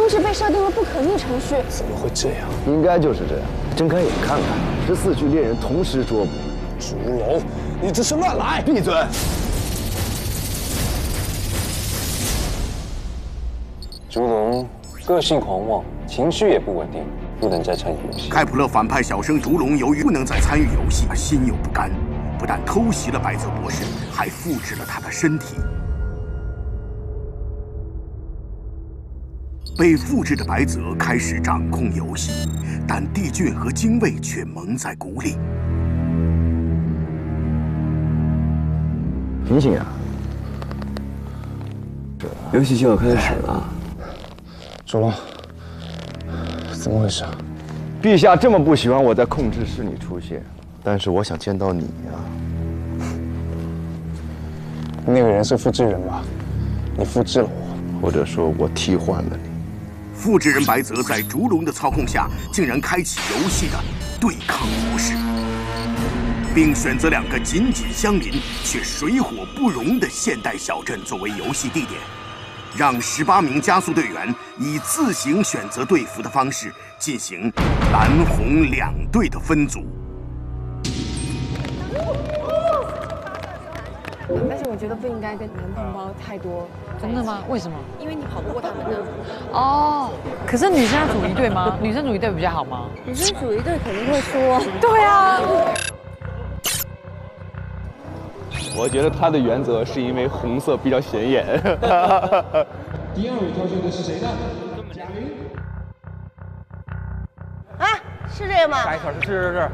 装置被设定了不可逆程序。怎么会这样？应该就是这样。睁开眼看看，这四具猎人同时捉捕。烛龙，你这是乱来！闭嘴！烛龙个性狂妄，情绪也不稳定，不能再参与游戏。开普勒反派小生烛龙由于不能再参与游戏，心有不甘，不但偷袭了白泽博士，还复制了他的身体。被复制的白泽开始掌控游戏，但帝俊和精卫却蒙在鼓里。醒醒啊！游戏就要开始了。烛龙，怎么回事？陛下这么不喜欢我在控制室里出现，但是我想见到你呀。那个人是复制人吧？你复制了我，或者说我替换了你。复制人白泽在烛龙的操控下，竟然开启游戏的对抗模式，并选择两个紧紧相邻却水火不容的现代小镇作为游戏地点。让十八名加速队员以自行选择队服的方式进行蓝红两队的分组。觉得不应该跟男同胞太多。真的吗？为什么？因为你跑不过他们呢。哦，可是女生要组一队吗？女生组一队比较好吗？女生组一队肯定会输。对啊。我觉得他的原则是因为红色比较显眼。第二位挑选的是谁呢？贾玲。啊，是这个吗？下一圈是是是是，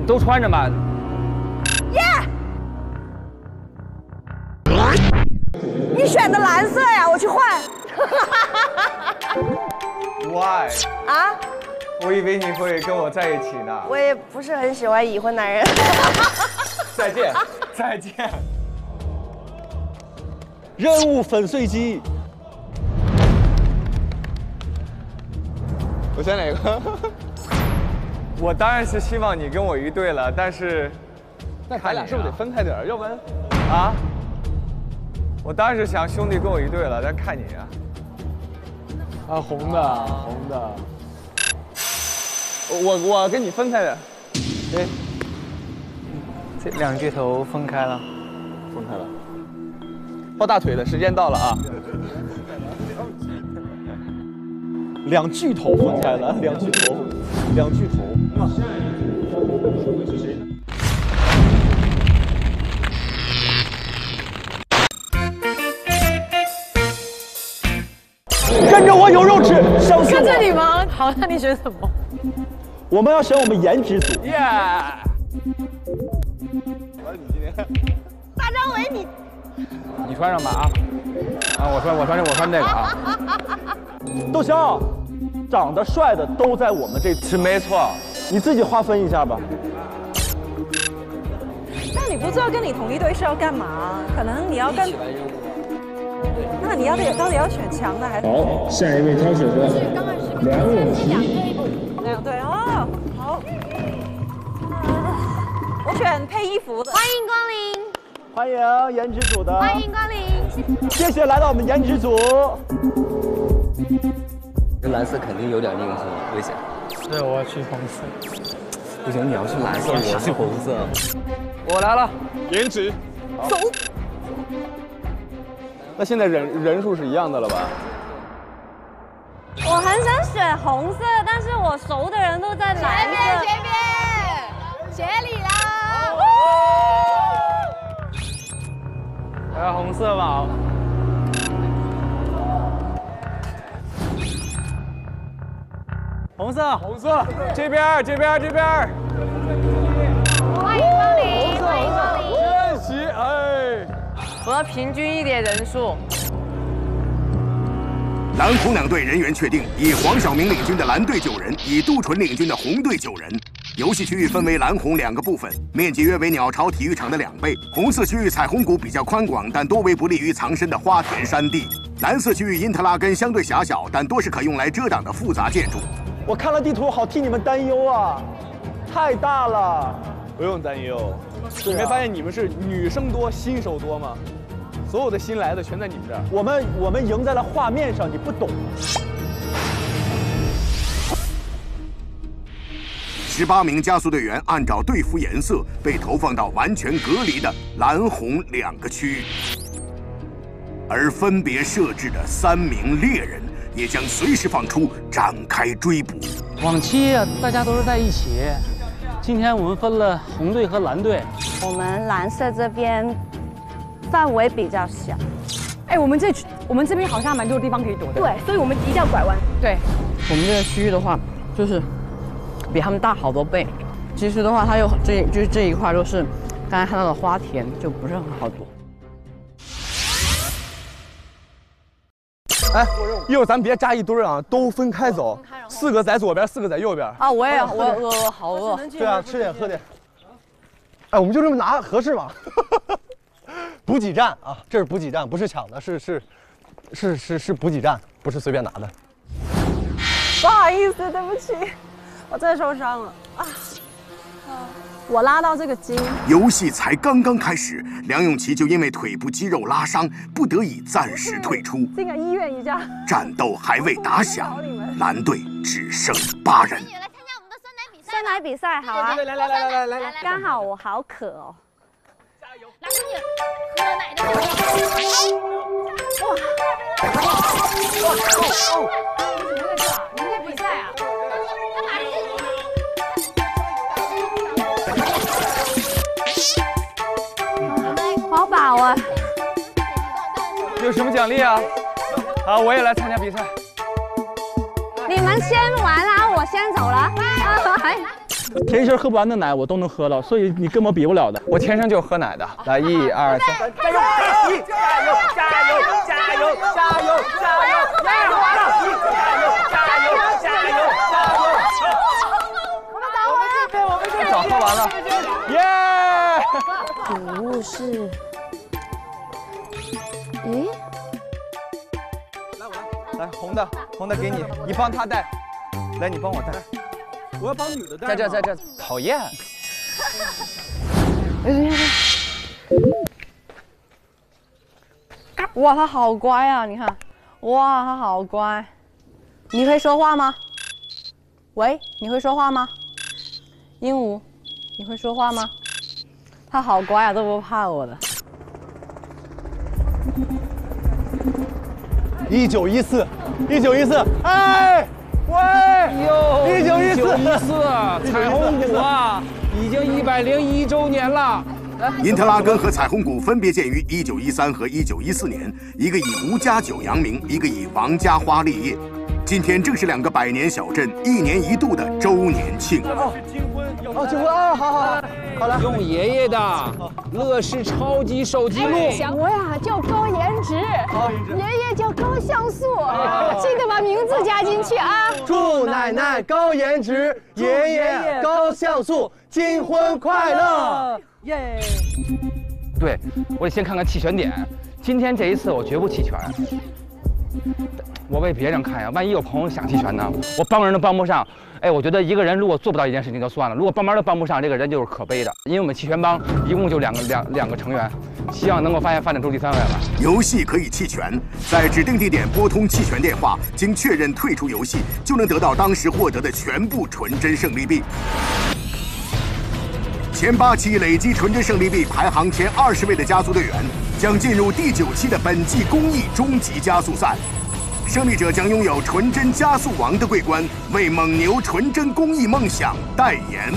你都穿着吧。耶！你选的蓝色呀，我去换。Why？啊？我以为你会跟我在一起呢。我也不是很喜欢已婚男人。再见，再见。任务粉碎机。我选哪个？我当然是希望你跟我一队了，但是，那咱俩是不是得分开点要不然，啊？我当然是想兄弟跟我一队了，但看你啊。啊，红的，红的。我我跟你分开的。对。这两巨头分开了，分开了。抱大腿的时间到了啊！两巨头分开了，两巨头，两巨头。我有肉吃，相信我。跟着你吗？好，那你选什么？我们要选我们颜值组。耶！我你今天大张伟，你你穿上吧啊！啊，我穿我穿这我穿这个啊。窦骁，长得帅的都在我们这是没错，你自己划分一下吧。那你不知道跟你同一队是要干嘛？可能你要跟。那你要得到底要选强的还是？好，下一位挑选的梁咏琪。两队哦，好。我选配衣服的。欢迎光临。欢迎颜值组的。欢迎光临。谢谢来到我们颜值组。这蓝色肯定有点那个什么危险。对，我要去红色。不行，你要去蓝色，我去红色。我来了，颜值。走。那现在人人数是一样的了吧？我很想选红色，但是我熟的人都在蓝色。前边，前边，协理啦！我要红色吧。红色，红色，这边，这边，这边。欢迎光临，欢迎光临。我要平均一点人数。蓝红两队人员确定，以黄晓明领军的蓝队九人，以杜淳领军的红队九人。游戏区域分为蓝红两个部分，面积约为鸟巢体育场的两倍。红色区域彩虹谷比较宽广，但多为不利于藏身的花田山地。蓝色区域因特拉根相对狭小，但多是可用来遮挡的复杂建筑。我看了地图，好替你们担忧啊，太大了。不用担忧，你没发现你们是女生多，新手多吗？所有的新来的全在你们这儿。我们我们赢在了画面上你不懂。十八名加速队员按照队服颜色被投放到完全隔离的蓝红两个区。域而分别设置的三名猎人也将随时放出展开追捕。往期大家都是在一起今天我们分了红队和蓝队。我们蓝色这边范围比较小。哎，我们这我们这边好像蛮多地方可以躲的。对，所以我们一定要拐弯。对，我们这个区域的话，就是比他们大好多倍。其实的话，它有这就是这一块都是刚才看到的花田，就不是很好躲。哎，一会儿咱别扎一堆儿啊，都分开走，四个在左边，四个在右边。啊，我也我饿饿好饿。对啊，吃点喝点。哎，我们就这么拿合适吗？补给站啊，这是补给站，不是抢的，是是是是是补给站，不是随便拿的。不好意思，对不起，我真的受伤了啊！我拉到这个筋。游戏才刚刚开始，梁咏琪就因为腿部肌肉拉伤，不得已暂时退出。进个医院一下。战斗还未打响，蓝队只剩八人。来参加我们的酸奶比赛，好啊！来来来来来来来，刚好我好渴哦。加油！来，喝奶的。哇！哇！你们在比赛啊？好饱啊！有什么奖励啊？好，我也来参加比赛。你们先玩啊，我先走了。甜心喝不完的奶我都能喝到，所以你跟我比不了的。我天生就喝奶的。来，一二 三，加油！加油！加油！加油！加油！加油！加油！加油！加油！加油！加油！我们打完了。对，我们这早喝完了。耶！礼物是，咦？来，红的，红的给你，你帮他带。来，你帮我带。我要帮女的带。在这，在这，讨厌。哇，它好乖啊！你看，哇，它好乖。你会说话吗？喂，你会说话吗？鹦鹉，你会说话吗？它好乖啊，都不怕我的。一九一四，一九一四，哎，喂，哟，一九一四，一四，彩虹谷啊，已经一百零一周年了。因特拉根和彩虹谷分别建于1913和1914年，一个以吴家酒扬名，一个以王家花立业。今天正是两个百年小镇一年一度的周年庆。哦，金婚哦，金婚啊！好好好，好了。用爷爷的乐视超级手机录。我呀叫高颜值，爷爷叫高像素，记得把名字加进去啊！祝奶奶高颜值，爷爷高像素，金婚快乐！耶！对，我得先看看弃权点。今天这一次我绝不弃权。我为别人看呀，万一有朋友想弃权呢？我帮人都帮不上。哎，我觉得一个人如果做不到一件事情就算了，如果帮忙都帮不上，这个人就是可悲的。因为我们弃权帮一共就两个两两个成员，希望能够发现发展出第三位来。游戏可以弃权，在指定地点拨通弃权电话，经确认退出游戏，就能得到当时获得的全部纯真胜利币。前八期累积纯真胜利币排行前二十位的加速队员，将进入第九期的本季公益终极加速赛。胜利者将拥有“纯真加速王”的桂冠，为蒙牛纯真公益梦想代言。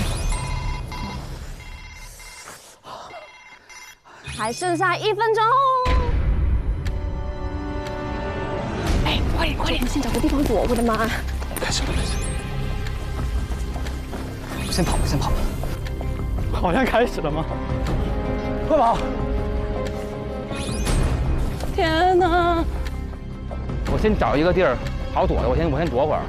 还剩下一分钟。哎，快点快点，先找个地方躲！我的妈！开始了，开始。我先跑，我先跑。好像开始了吗？快跑！天哪！我先找一个地儿好躲的，我先我先躲会儿。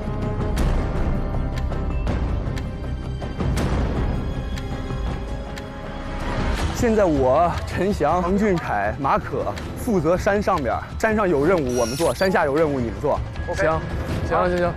现在我陈翔、王俊凯、马可负责山上边，山上有任务我们做，山下有任务你们做。行，行行行。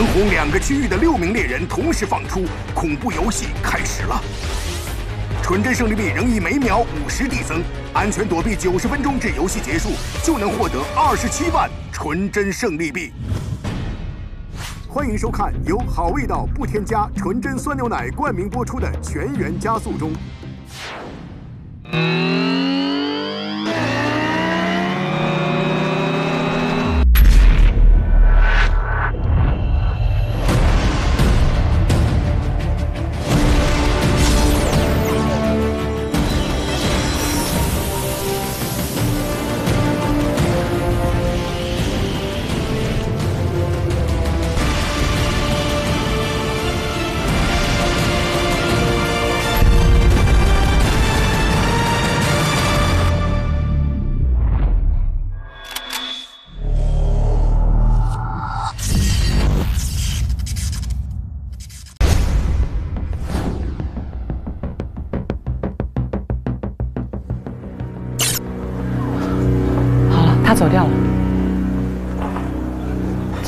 蓝红两个区域的六名猎人同时放出，恐怖游戏开始了。纯真胜利币仍以每秒五十递增，安全躲避九十分钟至游戏结束就能获得二十七万纯真胜利币。欢迎收看由好味道不添加纯真酸牛奶冠名播出的《全员加速中》。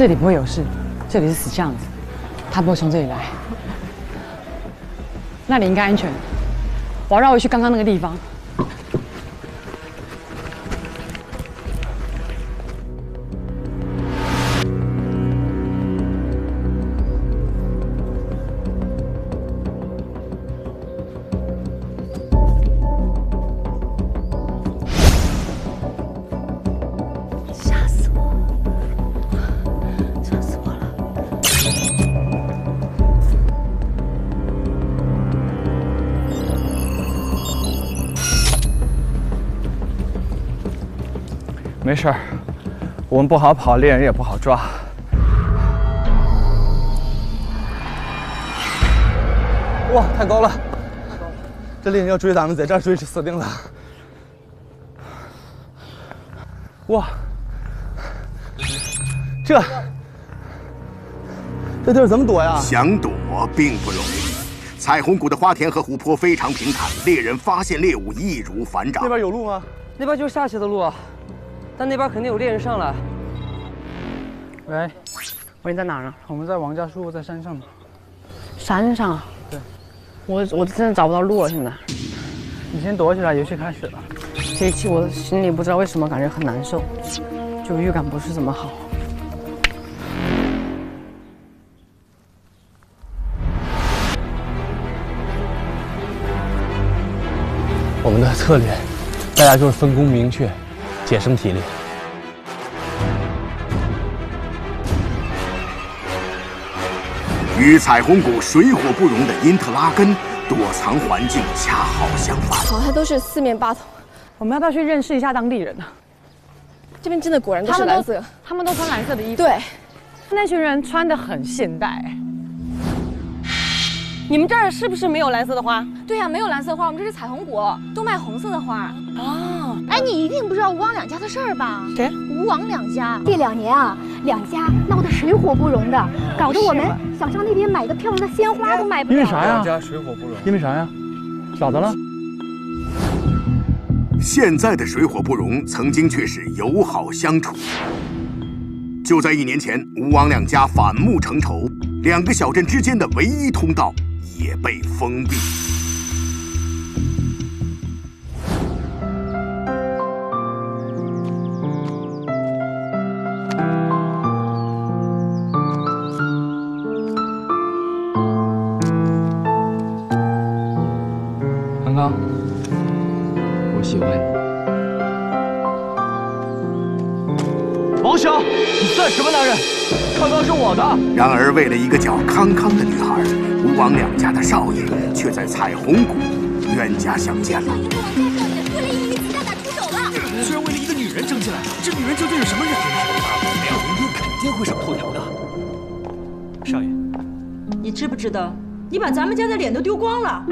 这里不会有事，这里是死巷子，他不会从这里来。那里应该安全，我要绕回去刚刚那个地方。们不好跑，猎人也不好抓。哇，太高了！这猎人要追咱们，在这儿追是死定了。哇，这这地儿怎么躲呀？想躲并不容易。彩虹谷的花田和湖泊非常平坦，猎人发现猎物易如反掌。那边有路吗？那边就是下去的路啊，但那边肯定有猎人上来。喂，喂，你在哪儿呢？我们在王家树，在山上呢。山上。对。我我真的找不到路了，现在。你先躲起来，游戏开始了。这一期我心里不知道为什么感觉很难受，就预感不是怎么好。我们的策略，大家就是分工明确，节省体力。与彩虹谷水火不容的因特拉根躲藏环境恰好相反。好，它都是四面八方。我们要不要去认识一下当地人呢？这边真的果然都是蓝色，他们都穿蓝色的衣服。对，那群人穿的很现代。你们这儿是不是没有蓝色的花？对呀、没有蓝色花，我们这是彩虹谷，都卖红色的花。哦，哎，你一定不知道吴王两家的事儿吧？谁？吴王两家。这两年啊，两家闹得水火不容的，搞得我们想上那边买个漂亮的鲜花都买不了。因为啥呀？家水火不容。因为啥呀？咋的了？现在的水火不容，曾经却是友好相处。就在一年前，吴王两家反目成仇，两个小镇之间的唯一通道也被封闭。算什么男人？康康是我的。然而，为了一个叫康康的女孩，吴王两家的少爷却在彩虹谷冤家相见了。居然为了一个女人争起来，这女人究竟是什么人？梁红英肯定会上头条的。少爷，你知不知道，你把咱们家的脸都丢光了？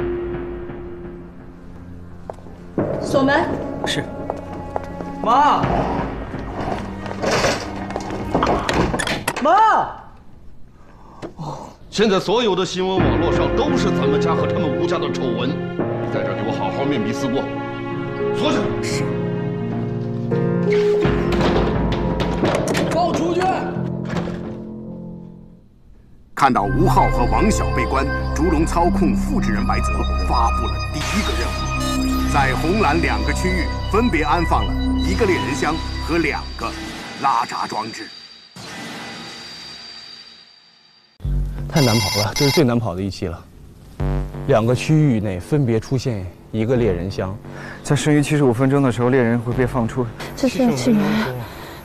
锁门。是。妈。现在所有的新闻网络上都是咱们家和他们吴家的丑闻，你在这儿给我好好面壁思过。锁起来。是。放出去！看到吴昊和王晓被关，烛龙操控复制人白泽发布了第一个任务，在红蓝两个区域分别安放了一个猎人箱和两个拉闸装置。太难跑了，这是最难跑的一期了。两个区域内分别出现一个猎人箱，在剩余七十五分钟的时候，猎人会被放出。这是起源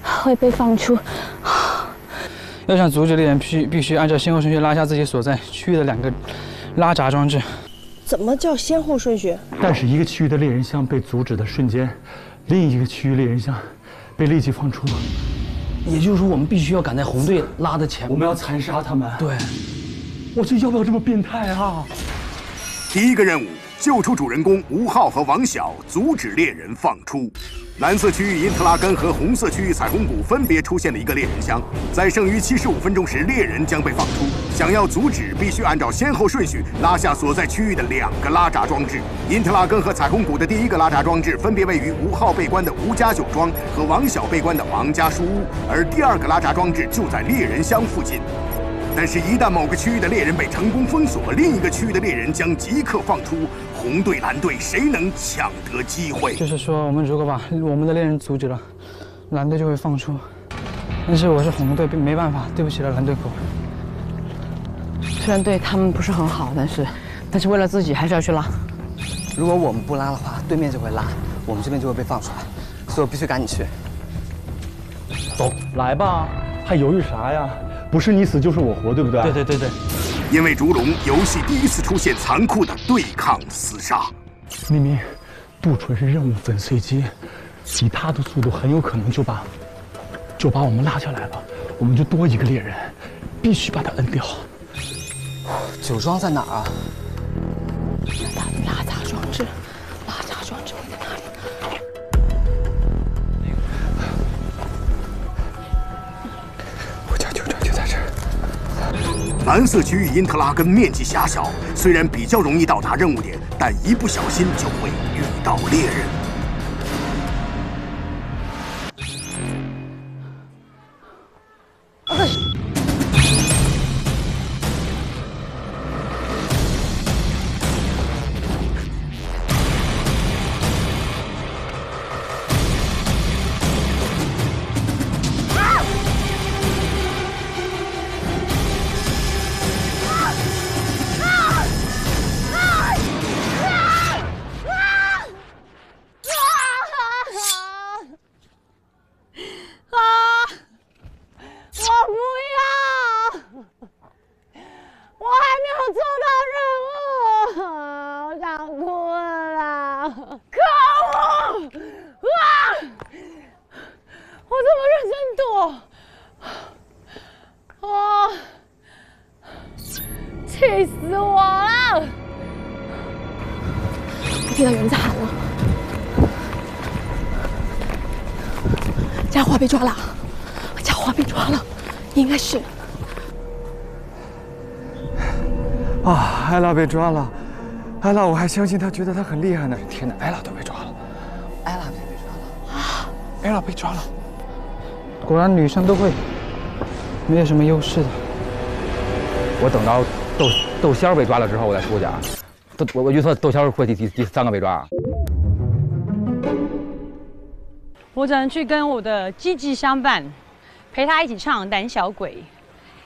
会被放出。要想阻止猎人，必须必须按照先后顺序拉下自己所在区域的两个拉闸装置。怎么叫先后顺序？但是一个区域的猎人箱被阻止的瞬间，另一个区域猎人箱被立即放出。也就是说，我们必须要赶在红队拉的前面。我们要残杀他们。对，我这要不要这么变态啊？第一个任务：救出主人公吴昊和王晓，阻止猎人放出。蓝色区域因特拉根和红色区域彩虹谷分别出现了一个猎人箱，在剩余七十五分钟时，猎人将被放出。想要阻止，必须按照先后顺序拉下所在区域的两个拉闸装置。因特拉根和彩虹谷的第一个拉闸装置分别位于吴昊被关的吴家酒庄和王晓被关的王家书屋，而第二个拉闸装置就在猎人箱附近。但是，一旦某个区域的猎人被成功封锁，另一个区域的猎人将即刻放出。红队、蓝队，谁能抢得机会？就是说，我们如果把我们的猎人阻止了，蓝队就会放出。但是我是红队，并没办法，对不起了，蓝队狗。虽然对他们不是很好，但是，但是为了自己，还是要去拉。如果我们不拉的话，对面就会拉，我们这边就会被放出来，所以我必须赶紧去。走，来吧，还犹豫啥呀？不是你死就是我活，对不对？对对对对。因为烛龙游戏第一次出现残酷的对抗厮杀。明明，杜淳是任务粉碎机，以他的速度，很有可能就把就把我们拉下来了。我们就多一个猎人，必须把他摁掉。酒庄在哪儿啊？蓝色区域因特拉根面积狭小，虽然比较容易到达任务点，但一不小心就会遇到猎人。被抓了，艾拉，我还相信他，觉得他很厉害呢。天哪，艾拉都被抓了，艾拉被被抓了，啊，艾拉被抓了。果然女生都会没有什么优势的。我等到窦窦骁被抓了之后，我再出去啊。窦我我预测窦骁会第第第三个被抓。我只能去跟我的积极相伴，陪他一起唱《胆小鬼》。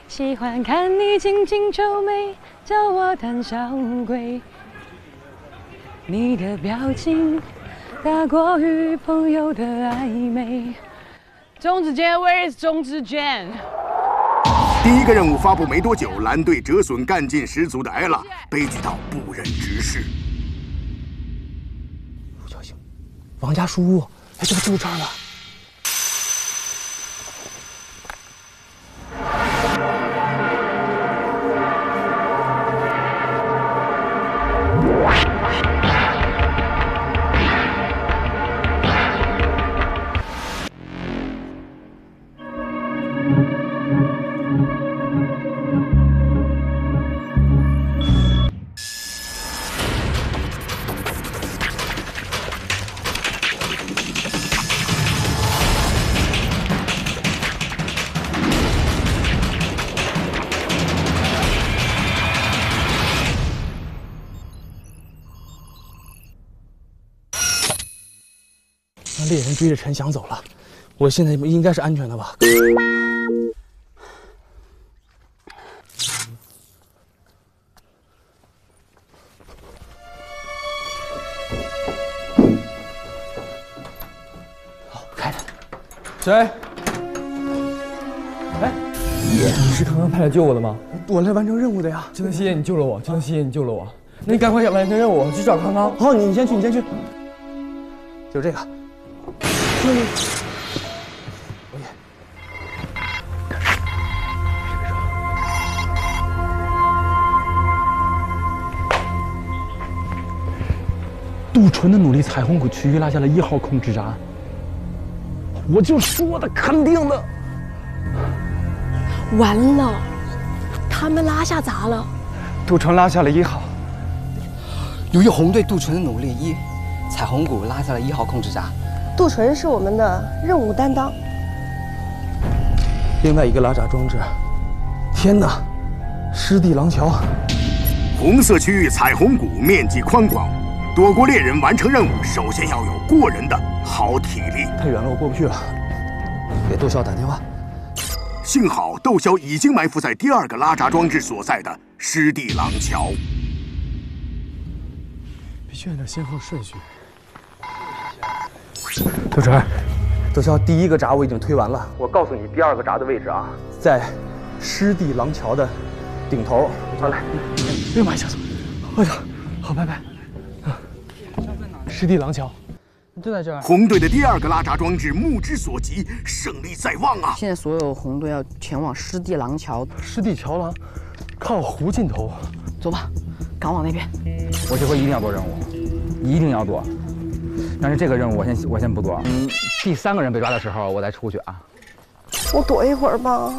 喜欢看你轻轻皱眉，叫我胆小鬼。你的表情大过于朋友的暧昧。中指剑，Where is 中指剑？第一个任务发布没多久，蓝队折损干劲十足的艾拉悲剧到不忍直视。有消息，王家书屋，哎，这不就是这儿吗？那猎人追着陈翔走了，我现在应该是安全的吧？好，开着。谁？哎，你是康康派来救我的吗？我来完成任务的呀。真的谢谢你救了我，真的谢谢你救了我。那你赶快完成任务，去找康康。好，你先去，你先去。就这个。杜淳的努力，彩虹谷区域拉下了一号控制闸。我就说的，肯定的。完了，他们拉下闸了。杜淳拉下了一号。由于红队杜淳的努力，一彩虹谷拉下了一号控制闸。杜淳是我们的任务担当。另外一个拉闸装置，天哪，湿地廊桥。红色区域彩虹谷面积宽广，躲过猎人完成任务，首先要有过人的好体力。太远了，我过不去了。给窦骁打电话。幸好窦骁已经埋伏在第二个拉闸装置所在的湿地廊桥。必须按照先后顺序。杜淳，窦骁，第一个闸我已经推完了。我告诉你第二个闸的位置啊，在湿地廊桥的顶头。好，来，哎呀妈呀，小子，哎呀，好，拜拜。啊，湿地廊桥，就在这儿。红队的第二个拉闸装置目之所及，胜利在望啊！现在所有红队要前往湿地廊桥。湿地桥廊，靠湖尽头。走吧，赶往那边。我这回一定要做任务，一定要做。但是这个任务我先我先不做，嗯，第三个人被抓的时候我再出去啊。我躲一会儿吧，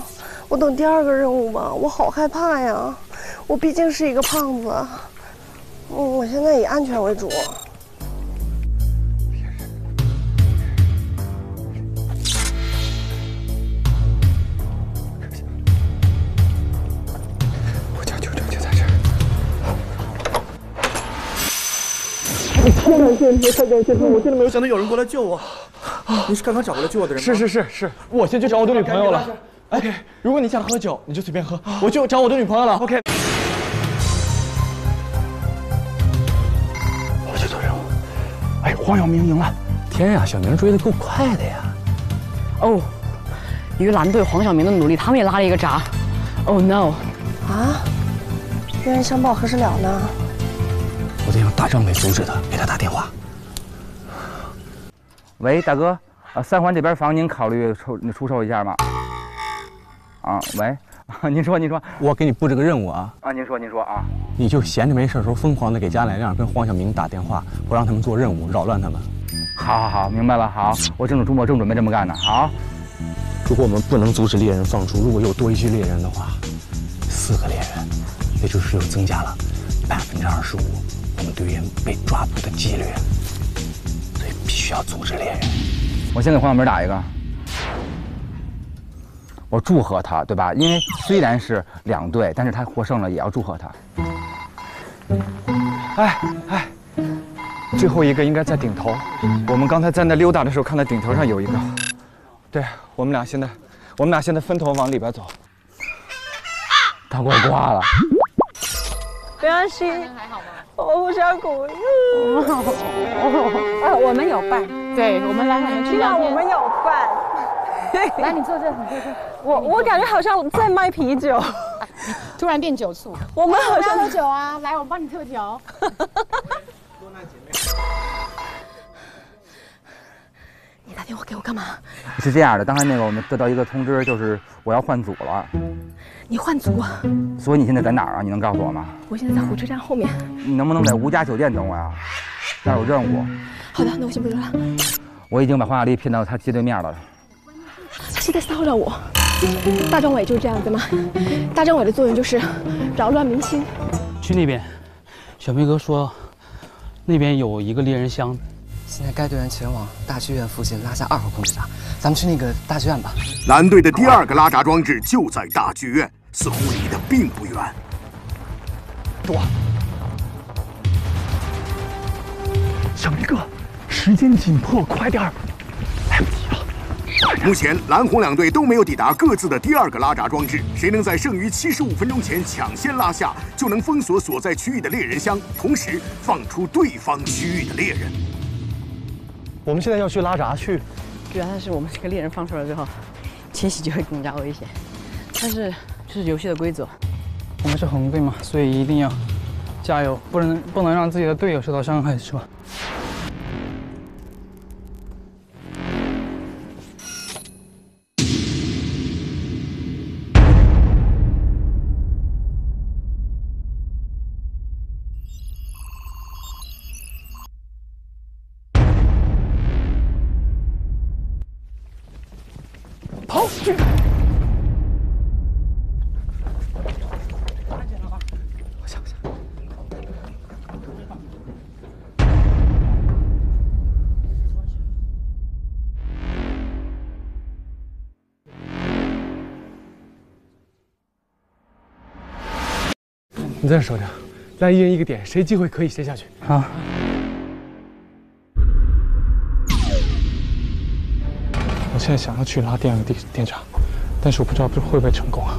我等第二个任务吧。我好害怕呀，我毕竟是一个胖子。嗯，我现在以安全为主。太感谢你，太感谢你！我真的没有想到有人过来救我。你是刚刚找过来救我的人吗？是是是是，我先去找我的女朋友了。OK，如果你想喝酒，你就随便喝，我就找我的女朋友了。OK。我去做任务。哎，黄晓明赢了！天呀，小明追的够快的呀！哦，由于蓝队黄晓明的努力，他们也拉了一个闸。Oh no！啊，冤人相报何时了呢？我得让大张伟阻止他，给他打电话。喂，大哥，啊，三环这边房您考虑出出售一下吗？啊，喂，您说您说，我给你布置个任务啊。啊，您说您说啊。你就闲着没事的时候，疯狂的给贾乃亮跟黄晓明打电话，不让他们做任务，扰乱他们。好，好，好，明白了。好，我正准我正准备这么干呢。好，如果我们不能阻止猎人放出，如果又多一具猎人的话，四个猎人，也就是又增加了百分之二十五我们队员被抓捕的几率，所以必须要阻止猎人。我先给黄晓明打一个，我祝贺他，对吧？因为虽然是两队，但是他获胜了，也要祝贺他。哎哎，最后一个应该在顶头。我们刚才在那溜达的时候，看到顶头上有一个。对，我们俩现在，我们俩现在分头往里边走。他给我挂了。没关系，我不想鼓励。啊，我们有伴。对，我们来，我们去那我们有伴。来，你坐这，你坐这。我我感觉好像在卖啤酒，突然变酒醋。我们好像喝酒啊，来，我帮你特调。你打电话给我干嘛？是这样的，刚才那个我们得到一个通知，就是我要换组了。你换组啊？所以你现在在哪儿啊？你能告诉我吗？我现在在火车站后面。你能不能在吴家酒店等我呀？那儿有任务。好的，那我先不说了。我已经把黄雅丽骗到他街对面了。他是在骚扰我。大张伟就是这样子吗？大张伟的作用就是扰乱民心。去那边，小明哥说，那边有一个猎人箱。现在该队员前往大剧院附近拉下二号控制闸，咱们去那个大剧院吧。蓝队的第二个拉闸装置就在大剧院，似乎离得并不远。躲！小明哥，时间紧迫，快点儿！来不及了目前蓝红两队都没有抵达各自的第二个拉闸装置，谁能在剩余七十五分钟前抢先拉下，就能封锁所在区域的猎人箱，同时放出对方区域的猎人。我们现在要去拉闸去，原来是我们这个猎人放出来之后，迁徙就会更加危险。但是这是游戏的规则，我们是红队嘛，所以一定要加油，不能不能让自己的队友受到伤害，是吧？你在这守着，咱一人一个点，谁机会可以先下去。好。我现在想要去拉第二个电电闸，但是我不知道会不会成功啊。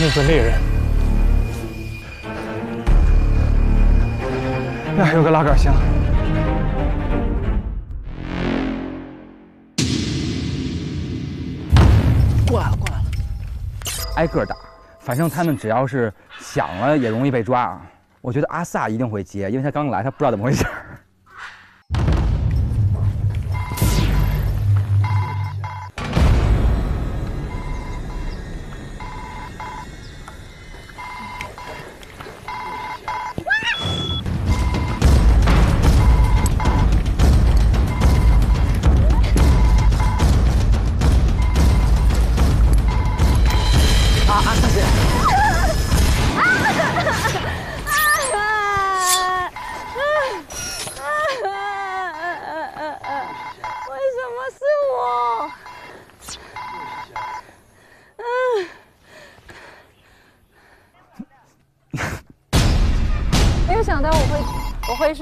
那个猎人，那还有个拉杆箱。过来了，过来了，挨个打，反正他们只要是响了，也容易被抓啊。我觉得阿萨一定会接，因为他刚来，他不知道怎么回事。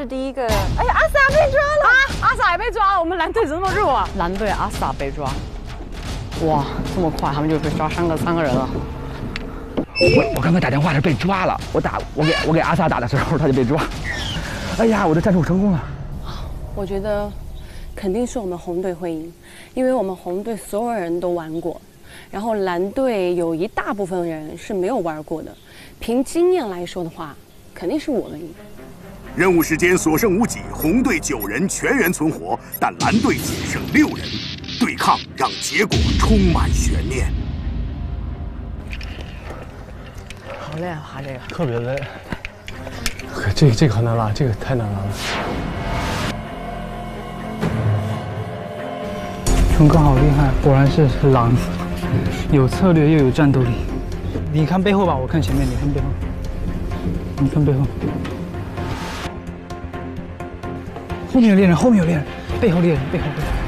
是第一个。哎呀，阿萨被抓了！啊，阿萨也被抓了！我们蓝队怎么那么弱啊？蓝队阿萨被抓，哇，这么快他们就被抓三个三个人了。我我刚才打电话是被抓了，我打我给我给阿萨打的时候他就被抓。哎呀，我的战术成功了。我觉得肯定是我们红队会赢，因为我们红队所有人都玩过，然后蓝队有一大部分人是没有玩过的。凭经验来说的话，肯定是我们赢。任务时间所剩无几，红队九人全员存活，但蓝队仅剩六人，对抗让结果充满悬念。好累啊，爬这个。特别累。这个这个很难拉，这个太难拉了。春哥好厉害，果然是狼，有策略又有战斗力。你看背后吧，我看前面，你看背后，你看背后，后面有猎人，后面有猎人，背后猎人，背后猎人。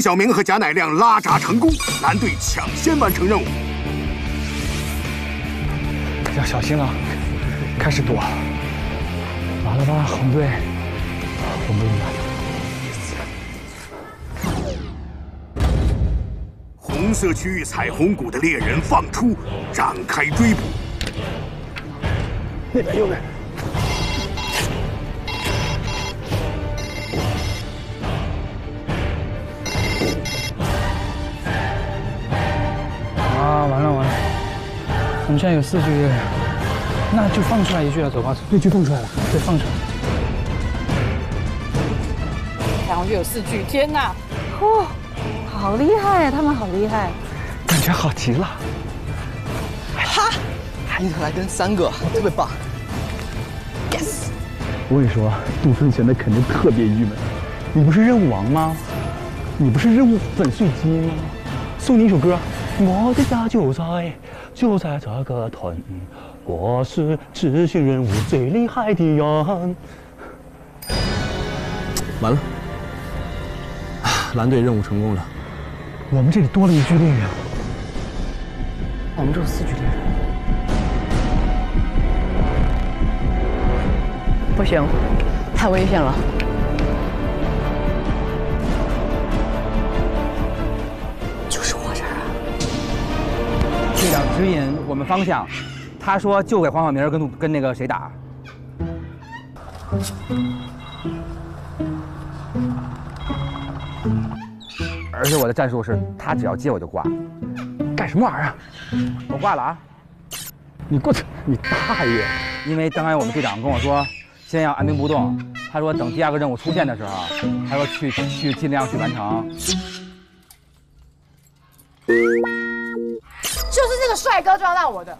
黄晓明和贾乃亮拉闸成功，蓝队抢先完成任务。要小心了，开始躲。完了吧，红队，我们赢了。红色区域彩虹谷的猎人放出，展开追捕。那边右边。啊，完了完了，们现在有四句，那就放出来一句了，走吧，对，就放出来了，对，放出来。彩虹就有四句，天哪！哦，好厉害，他们好厉害。感觉好极了。哈，伊特莱根三个，特别棒。Yes。我跟你说，杜春现在肯定特别郁闷。你不是任务王吗？你不是任务粉碎机吗？送你一首歌，我的家就在就在这个屯，我是执行任务最厉害的人。完了，蓝队任务成功了，我们这里多了一具猎人，我们只有四具猎人。不行，太危险了。指引我们方向，他说就给黄晓明跟跟那个谁打。而且我的战术是，他只要接我就挂。干什么玩意儿？我挂了啊！你过去，你大爷！因为刚才我们队长跟我说，先要按兵不动。他说等第二个任务出现的时候，他说去去尽量去完成。就是这个帅哥抓到我的，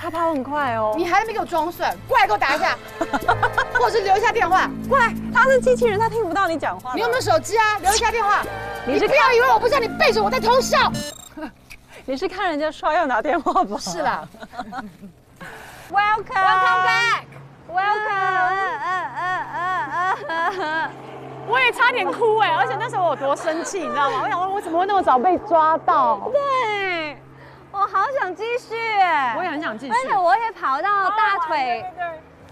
他跑很快哦。你还在那边给我装蒜，过来给我打一下，或者是留一下电话，过来。他是机器人，他听不到你讲话。你有没有手机啊？留一下电话。你是不要以为我不知道你背着我在偷笑。你是看人家刷要拿电话吧？是啦。Welcome, welcome back, welcome. 我也差点哭哎，而且那时候我多生气，你知道吗？我想问，我怎么会那么早被抓到？对，我好想继续。我也很想继续，而且我也跑到大腿，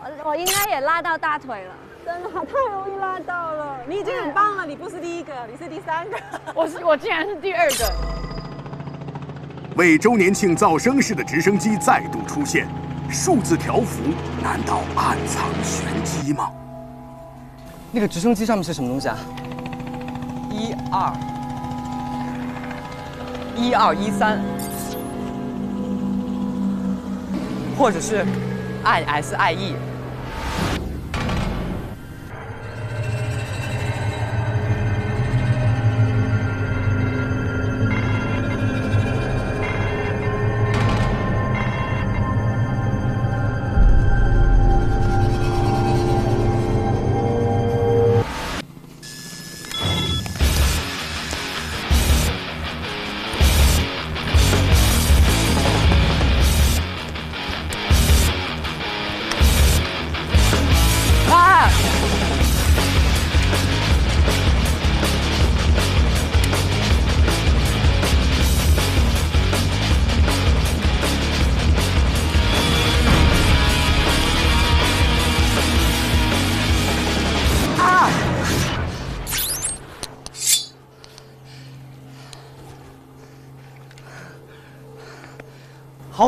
我我应该也拉到大腿了。真的太容易拉到了，你已经很棒了，你不是第一个，你是第三个。我是我竟然是第二个。为周年庆造声势的直升机再度出现，数字条幅难道暗藏玄机吗？那个直升机上面是什么东西啊？一二一二一三，或者是 I S I E。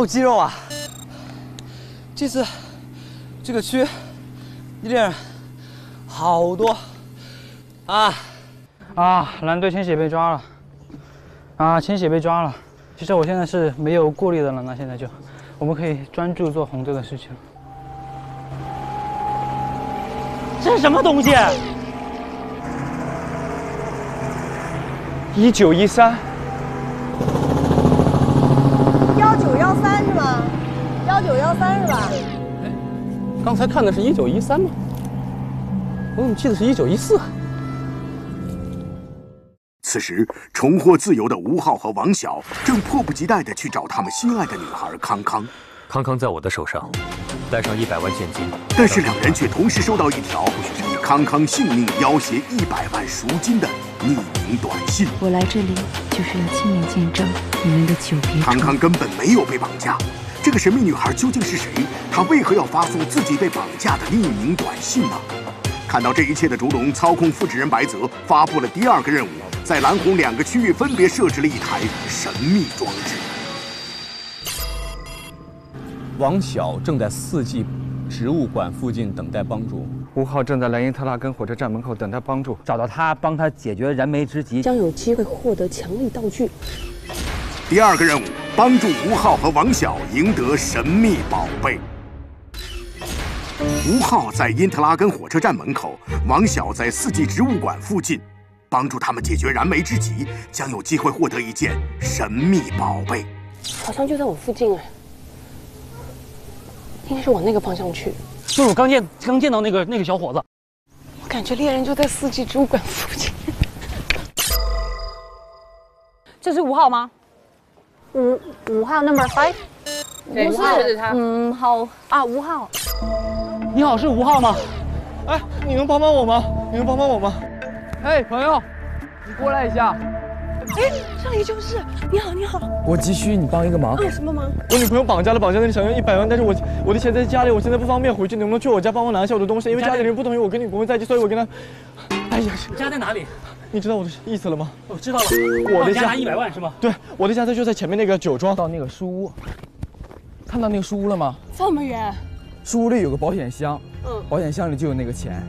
有肌肉啊！这次这个区猎人好多啊啊！蓝队千玺被抓了啊！千玺被抓了。其实我现在是没有顾虑的了，那现在就我们可以专注做红队的事情了。这是什么东西？一九一三。幺九幺三是吗？幺九幺三是吧？刚才看的是一九一三吗？我怎么记得是一九一四？此时，重获自由的吴昊和王晓正迫不及待地去找他们心爱的女孩康康。康康在我的手上，带上一百万现金。但是两人却同时收到一条以康康性命要挟一百万赎金的匿名短信。我来这里就是要亲眼见证你们的久别。康康根本没有被绑架，这个神秘女孩究竟是谁？她为何要发送自己被绑架的匿名短信呢？看到这一切的烛龙操控复制人白泽发布了第二个任务，在蓝红两个区域分别设置了一台神秘装置。王晓正在四季植物馆附近等待帮助，吴昊正在莱茵特拉根火车站门口等待帮助，找到他，帮他解决燃眉之急，将有机会获得强力道具。第二个任务，帮助吴昊和王晓赢得神秘宝贝。吴昊在因特拉根火车站门口，王晓在四季植物馆附近，帮助他们解决燃眉之急，将有机会获得一件神秘宝贝。好像就在我附近哎，应该是往那个方向去。就是我刚见刚见到那个那个小伙子，我感觉猎人就在四季植物馆附近。这是吴昊吗？五五号 number five，对不五号嗯，好啊，五号。你好，是吴昊吗？哎，你能帮帮我吗？你能帮帮我吗？哎，朋友，你过来一下。哎，这里就是。你好，你好。我急需你帮一个忙。嗯，什么忙？我女朋友绑架了，绑架了，想要一百万，但是我我的钱在家里，我现在不方便回去，能不能去我家帮我拿一下我的东西？因为家里人不同意我跟女朋友在一起，所以我跟她。哎呀，你家在哪里？你知道我的意思了吗？我知道了。我的家拿一百万是吗？对，我的家在就在前面那个酒庄，到那个书屋。看到那个书屋了吗？这么远。书屋里有个保险箱，嗯，保险箱里就有那个钱。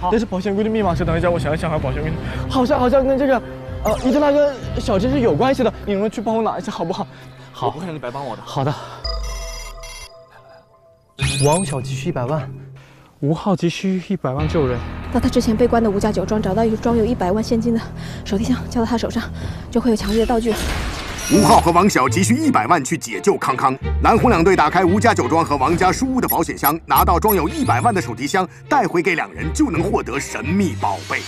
好，这是保险柜的密码是，等一下我想一想，还保险柜，好像好像跟这个，呃，伊特拉根小镇是有关系的，你能去帮我拿一下好不好？好，我不可能你白帮我的。好的。王小急需一百万，吴昊急需一百万救人。到他之前被关的吴家酒庄找到一个装有一百万现金的手提箱，交到他手上，就会有强力的道具。吴昊和王晓急需一百万去解救康康。南红两队打开吴家酒庄和王家书屋的保险箱，拿到装有一百万的手提箱，带回给两人，就能获得神秘宝贝。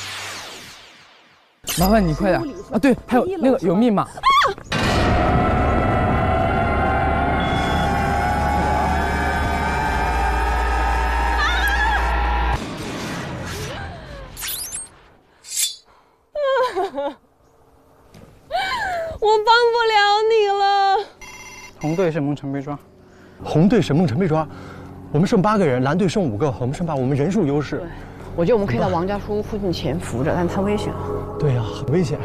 麻烦你快点啊！对，还有那个有密码。我 红队沈梦辰被抓，红队沈梦辰被抓，我们剩八个人，蓝队剩五个，我们剩八，我们人数优势。我觉得我们可以在王家书屋附近潜伏着，但太危险了。对呀、很危险。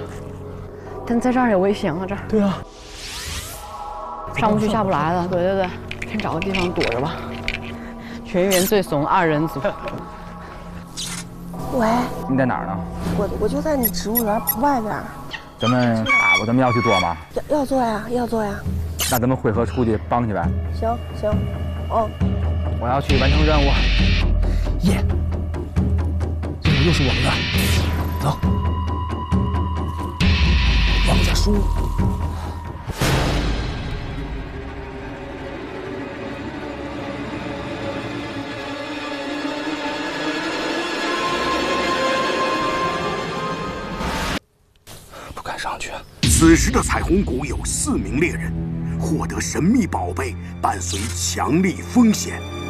但在这儿也危险啊，这儿。对啊。上不去下不来了，对对对，先找个地方躲着吧。全员最怂二人组。喂，你在哪儿呢？我我就在你植物园外边。咱们啊，我咱们要去做吗？要要做呀，要做呀。那咱们汇合出去帮去呗。行行，哦。我要去完成任务。耶！任务又是我们的，走。王家书。不敢上去。此时的彩虹谷有四名猎人，获得神秘宝贝伴随强力风险。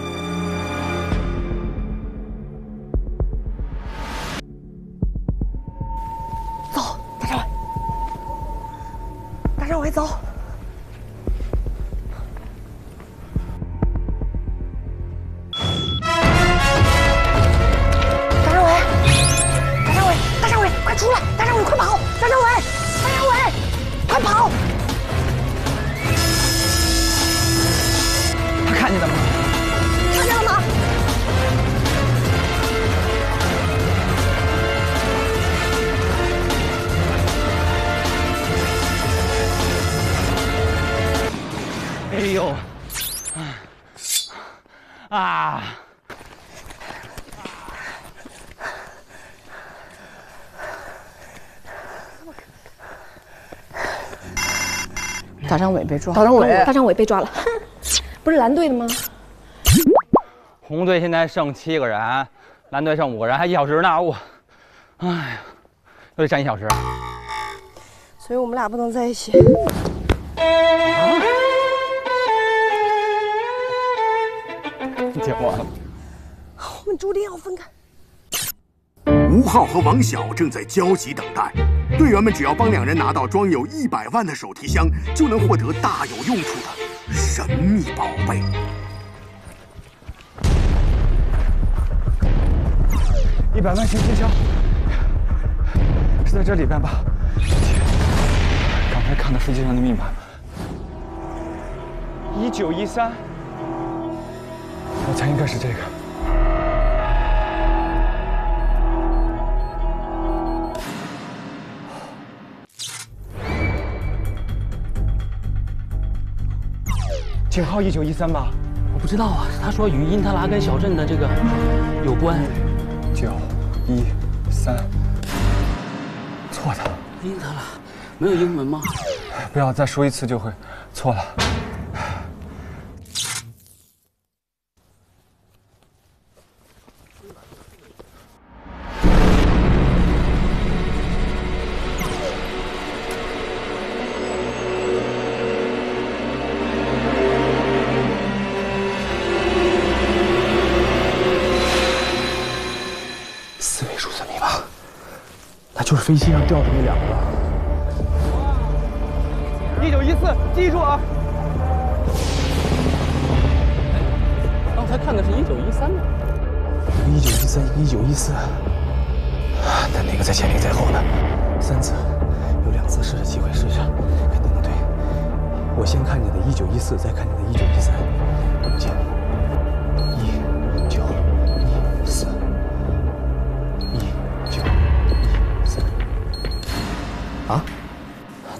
张伟被抓，大张伟，大张伟被抓了，不是蓝队的吗？红队现在剩七个人，蓝队剩五个人，还一小时呢。我，哎呀，又得站一小时。所以我们俩不能在一起。听我。我们注定要分开。吴昊和王晓正在焦急等待，队员们只要帮两人拿到装有一百万的手提箱，就能获得大有用处的神秘宝贝。一百万现金箱是在这里边吧？刚才看到手机上的密码，一九一三，我猜应该是这个。井号一九一三吧？我不知道啊，他说与因特拉根小镇的这个有关。九一三，错的。因特拉，没有英文吗？不要再说一次就会错了。飞机上掉的那两个。一九一四，记住啊！刚才看的是一九一三呢。一九一三，一九一四，但哪个在前，哪个在后呢？三次，有两次试着机会，试一下，肯定能对。我先看你的一九一四，再看你的一九一三，进。一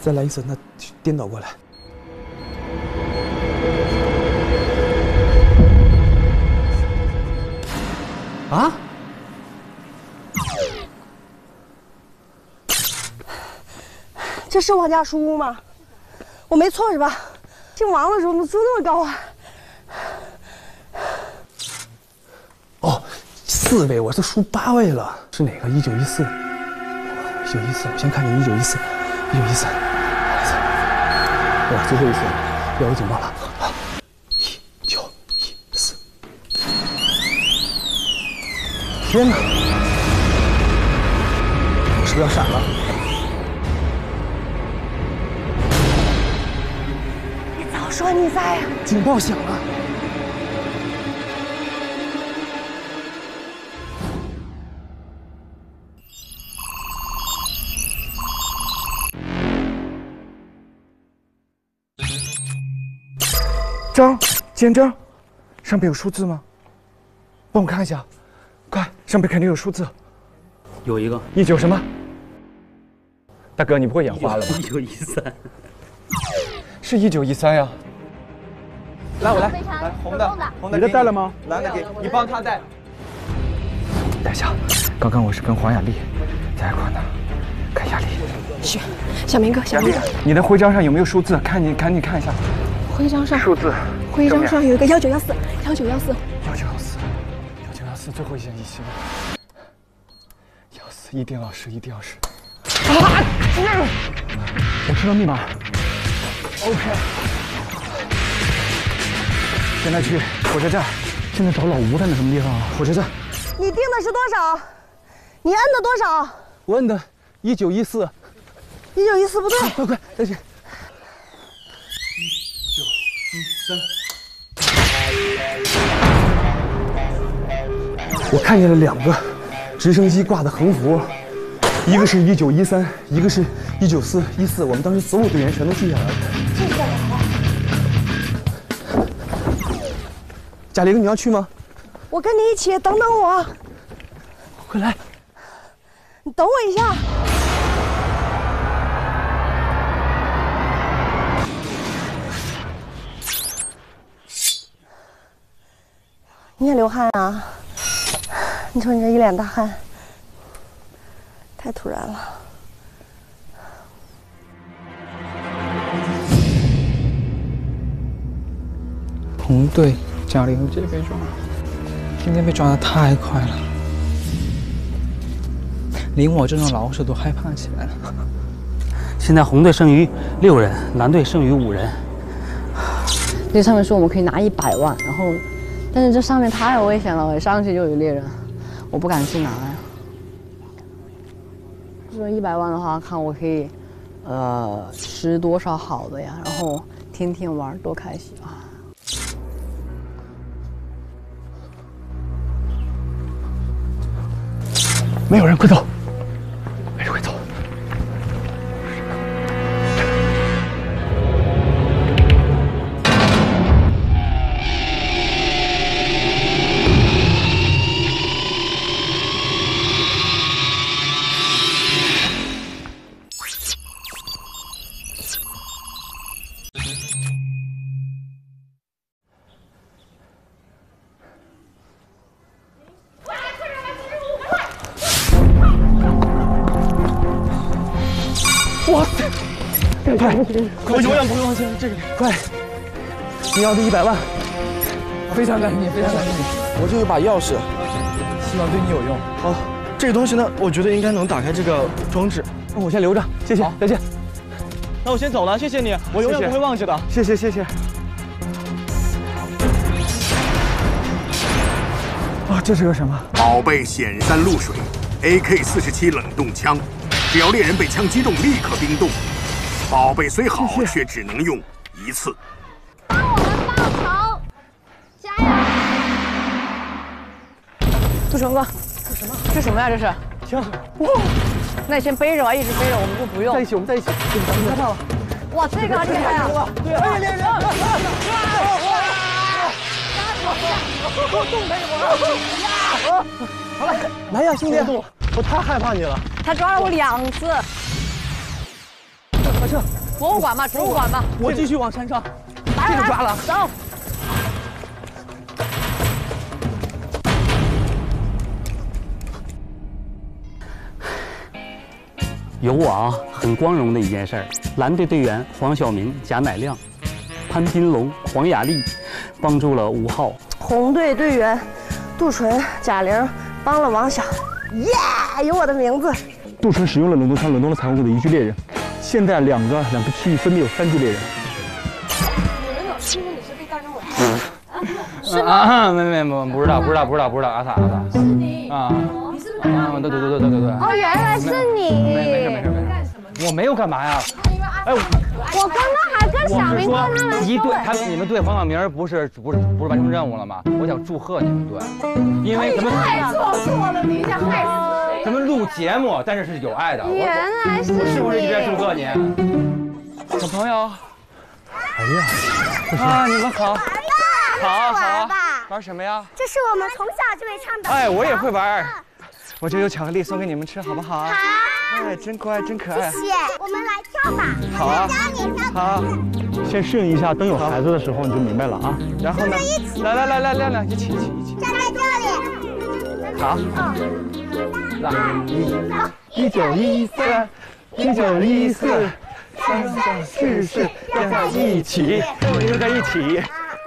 再来一次，那颠倒过来。啊？这是王家书屋吗？我没错是吧？姓王的时候怎么住那么高啊？哦，四位，我是输八位了。是哪个？一九一四，一九一四。我先看你一九一四，一九一四，哇，最后一次，要有警报了。一九一四，天哪！我是不是要闪了？你早说你在呀！警报响了。章，简章，上面有数字吗？帮我看一下，快，上面肯定有数字。有一个一九什么？大哥，你不会眼花了吧？一九一三，是一九一三呀。来，我来，来红的，红的，你的带了吗？蓝的给你帮他带。等一下，刚刚我是跟黄雅丽在一块呢，看雅丽。去，小明哥，小明哥，你的徽章上有没有数字？看你，赶紧看一下。徽章上数字，徽章上有一个幺九幺四，幺九幺四，幺九幺四，幺九幺四，最后一件一星。幺四一定要是，一定要是。啊！我知道密码。OK。现在去火车站。现在找老吴在那什么地方啊？火车站。你定的是多少？你摁的多少？我摁的，一九一四。一九一四不对。快快再去。九一三。我看见了两个直升机挂的横幅，一个是一九一三，一个是一九四一四。我们当时所有队员全都记下来了。记下来了。贾玲，你要去吗？我跟你一起，等等我。快来！你等我一下。你也流汗啊？你瞅你这一脸大汗，太突然了。红队贾玲姐被抓，今天被抓的太快了，连我这种老手都害怕起来了。现在红队剩余六人，蓝队剩余五人。这上面说我们可以拿一百万，然后，但是这上面太危险了，我一上去就有猎人，我不敢去拿呀。说一百万的话，看我可以，呃，吃多少好的呀，然后天天玩，多开心啊！没有人，快走！要的一百万，非常感谢你，非常感谢你。我这有把钥匙，希望对你有用。好，这个东西呢，我觉得应该能打开这个装置，那我先留着，谢谢，再见。那我先走了，谢谢你，我永远不会忘记的。谢谢谢谢。啊，这是个什么？宝贝显山露水，AK 四十七冷冻枪，只要猎人被枪击中，立刻冰冻。宝贝虽好，却只能用一次。杜成哥，这什么？这什么呀？这是行。哇！那你先背着吧，一直背着，我们就不用。在一起，我们在一起。咱们害怕了。哇，这个厉害啊！对，哎，猎人！我动没我。好了，来呀，兄弟，我太害怕你了。他抓了我两次。快撤！博物馆吧，博物馆吧。我继续往山上。这个抓了。走。有我啊，很光荣的一件事儿。蓝队队员黄晓明、贾乃亮、潘斌龙、黄雅丽帮助了吴昊。红队队员杜淳、贾玲帮了王晓，耶，有我的名字。杜淳使用了冷冻枪冷冻了彩虹谷的一具猎人，现在两个两个区域分别有三具猎人。你们怎么听说你是被大张伟？啊，没没没，不知道不知道不知道不知道，阿萨阿萨。是你啊？你是不是？啊，对对对对对对对。哦，原来是你。没没事没事没事。我没有干嘛呀？哎，我刚刚还跟小明哥他们一队，他们你们队黄晓明不是不是不是完成任务了吗？我想祝贺你们队，因为咱们害错是我的名叫害死谁？咱们录节目，但是是有爱的。原来是我是不是一直在祝贺你？小朋友，哎呀，啊，你们好，好好好，玩什么呀？这是我们从小就会唱的。哎，我也会玩。我这有巧克力送给你们吃，好不好？好。哎，真乖，真可爱。谢谢。我们来跳吧。好啊。教你跳。好。先适应一下，等有孩子的时候你就明白了啊。然后呢？来来来来，亮亮，一起一起一起。站在这里。好。来，一一九一三，一九一四，三三四四，要在一起，我们就在一起。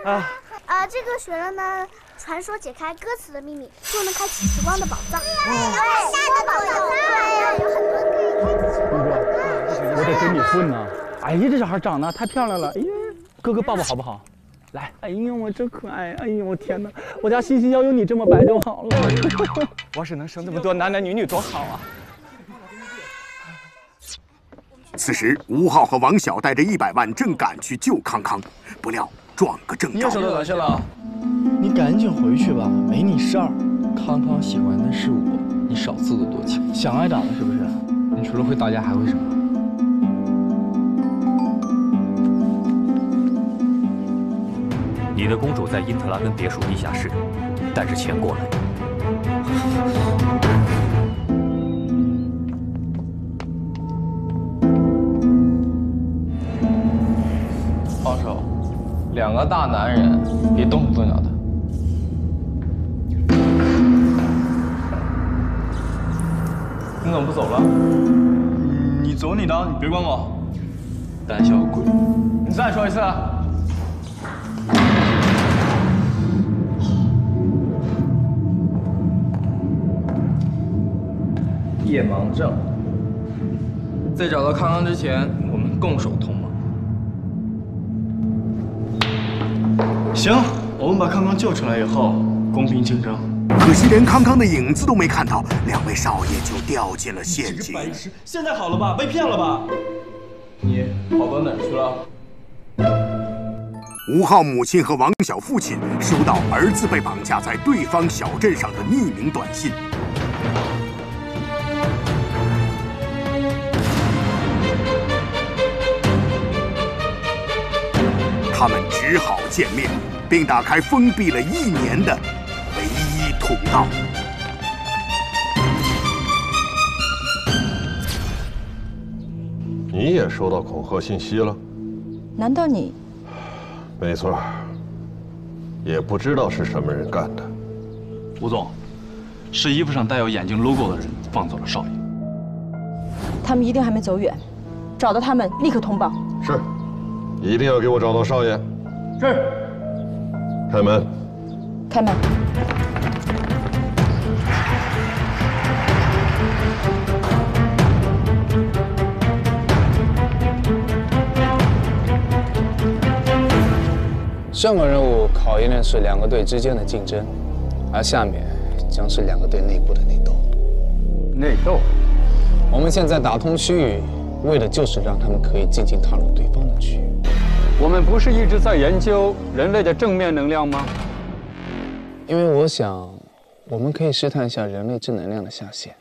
啊。呃，这个学了呢。传说解开歌词的秘密，就能开启时光的宝藏。对，下的宝藏呀，有很多可以开启时光的宝藏。我得跟你混呢。哎呀，这小孩长得太漂亮了。哎呀，哥哥抱抱好不好？来，哎呀，我真可爱。哎呀，我天哪，我家欣欣要有你这么白就好了。我是能生这么多男男女女多好啊！此时，吴昊和王晓带着一百万正赶去救康康，不料撞个正着。你又手短去了。你赶紧回去吧，没你事儿。康康喜欢的是我，你少自作多情，想挨打了是不是？你除了会打架还会什么？你的公主在因特拉根别墅地下室，带着钱过来。放手，两个大男人别动不动摇的。你怎么不走了？你走你的，你别管我。胆小鬼！你再说一次。夜盲症。在找到康康之前，我们共守同行，我们把康康救出来以后，公平竞争。可惜连康康的影子都没看到，两位少爷就掉进了陷阱。白痴！现在好了吧？被骗了吧？你跑到哪儿去了？吴昊母亲和王晓父亲收到儿子被绑架在对方小镇上的匿名短信，他们只好见面，并打开封闭了一年的。唯一通道。你也收到恐吓信息了？难道你？没错，也不知道是什么人干的。吴总，是衣服上带有眼镜 logo 的人放走了少爷。他们一定还没走远，找到他们立刻通报。是，一定要给我找到少爷。是。开门。开门。上个任务考验的是两个队之间的竞争，而下面将是两个队内部的内斗。内斗。我们现在打通区域，为的就是让他们可以尽情踏入对方的区域。我们不是一直在研究人类的正面能量吗？因为我想，我们可以试探一下人类正能量的下限。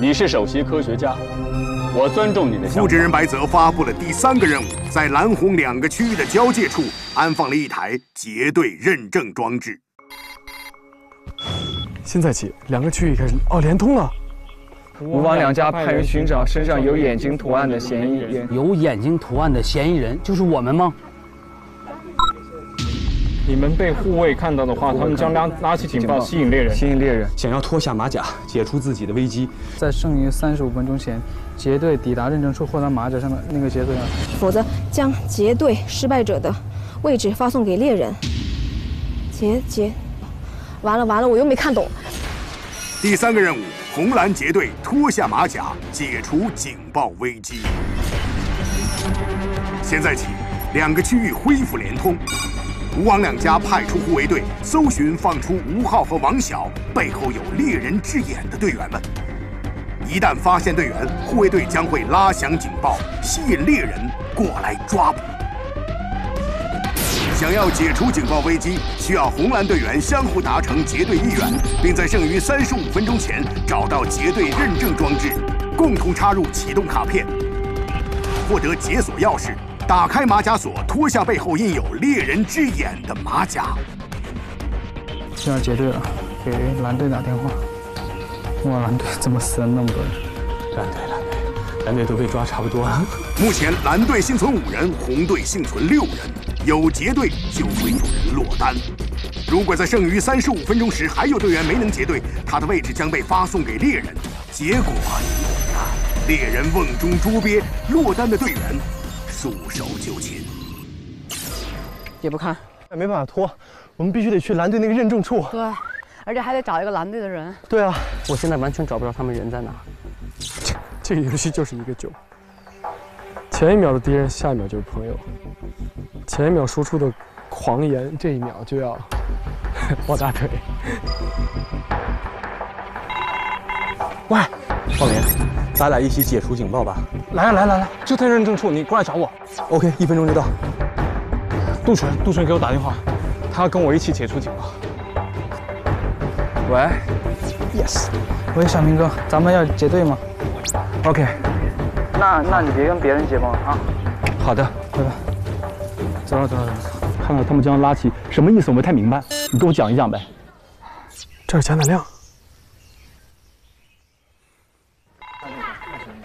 你是首席科学家，我尊重你的想法。负责人白泽发布了第三个任务，在蓝红两个区域的交界处安放了一台结对认证装置。现在起，两个区域开始哦连通了。吴王两家派人寻找身上有眼睛图案的嫌疑人。有眼睛图案的嫌疑人就是我们吗？你们被护卫看到的话，他们将拉拉起警报，吸引猎人。吸引猎人，想要脱下马甲，解除自己的危机。在剩余三十五分钟前，结队抵达认证处，获得马甲上的那个结对上。否则将结队失败者的位置发送给猎人。结结，完了完了，我又没看懂。第三个任务。红蓝结队脱下马甲，解除警报危机。现在起，两个区域恢复连通。吴王两家派出护卫队搜寻放出吴昊和王晓背后有猎人之眼的队员们。一旦发现队员，护卫队将会拉响警报，吸引猎人过来抓捕。想要解除警报危机，需要红蓝队员相互达成结对意愿，并在剩余三十五分钟前找到结对认证装置，共同插入启动卡片，获得解锁钥匙，打开马甲锁，脱下背后印有猎人之眼的马甲。现在结队了，给蓝队打电话。哇，蓝队怎么死了那么多人？蓝队，蓝队，蓝队都被抓差不多了。目前蓝队幸存五人，红队幸存六人。有结队就会有人落单。如果在剩余三十五分钟时还有队员没能结队，他的位置将被发送给猎人。结果，猎人瓮中捉鳖，落单的队员束手就擒。也不看，没办法拖，我们必须得去蓝队那个认证处。对，而且还得找一个蓝队的人。对啊，我现在完全找不着他们人在哪。这这个游戏就是一个酒。前一秒的敌人，下一秒就是朋友。前一秒说出的狂言，这一秒就要 抱大腿。喂，少林，咱俩一起解除警报吧。来来来来，就在认证处，你过来找我。OK，一分钟就到。杜淳，杜淳给我打电话，他要跟我一起解除警报。喂，Yes，喂，小明哥，咱们要结队吗？OK。那那你别跟别人结盟啊！好的，拜拜。走了走了，看到他们将要拉起，什么意思？我没太明白，你跟我讲一讲呗。这是贾乃亮。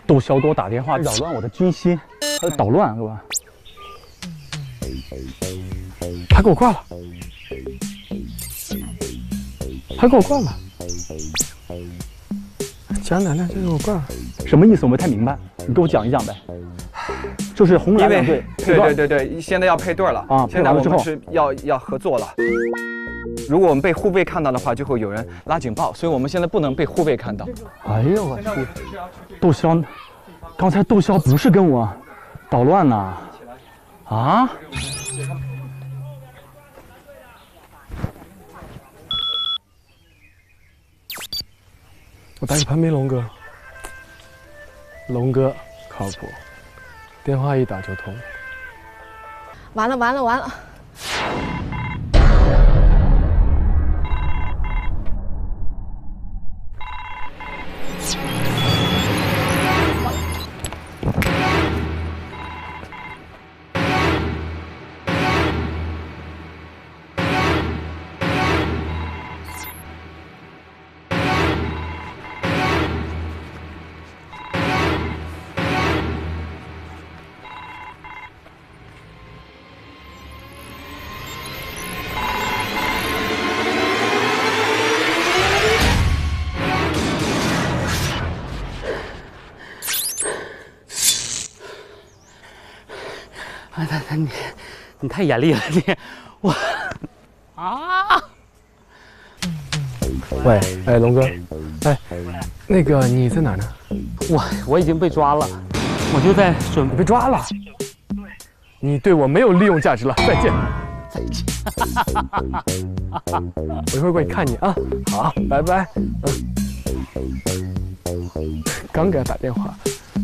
窦骁给我打电话，扰乱我的军心，他捣乱是吧？他给我挂了，他给我挂了。贾乃亮就给我挂了，什么意思？我没太明白。你给我讲一讲呗，就是红蓝两队，对对对对，现在要配对了啊！现在我们是要要合作了。如果我们被护卫看到的话，就会有人拉警报，所以我们现在不能被护卫看到。哎呦我去！窦骁，刚才窦骁不是跟我捣乱呢？啊？我打给潘斌龙哥。龙哥靠谱，电话一打就通。完了完了完了！你太严厉了，你我啊！喂，哎，龙哥，哎，那个你在哪呢？我我已经被抓了，我就在准备被抓了。你对我没有利用价值了，再见。再见。我一会儿过去看你啊。好，拜拜。嗯。刚给他打电话，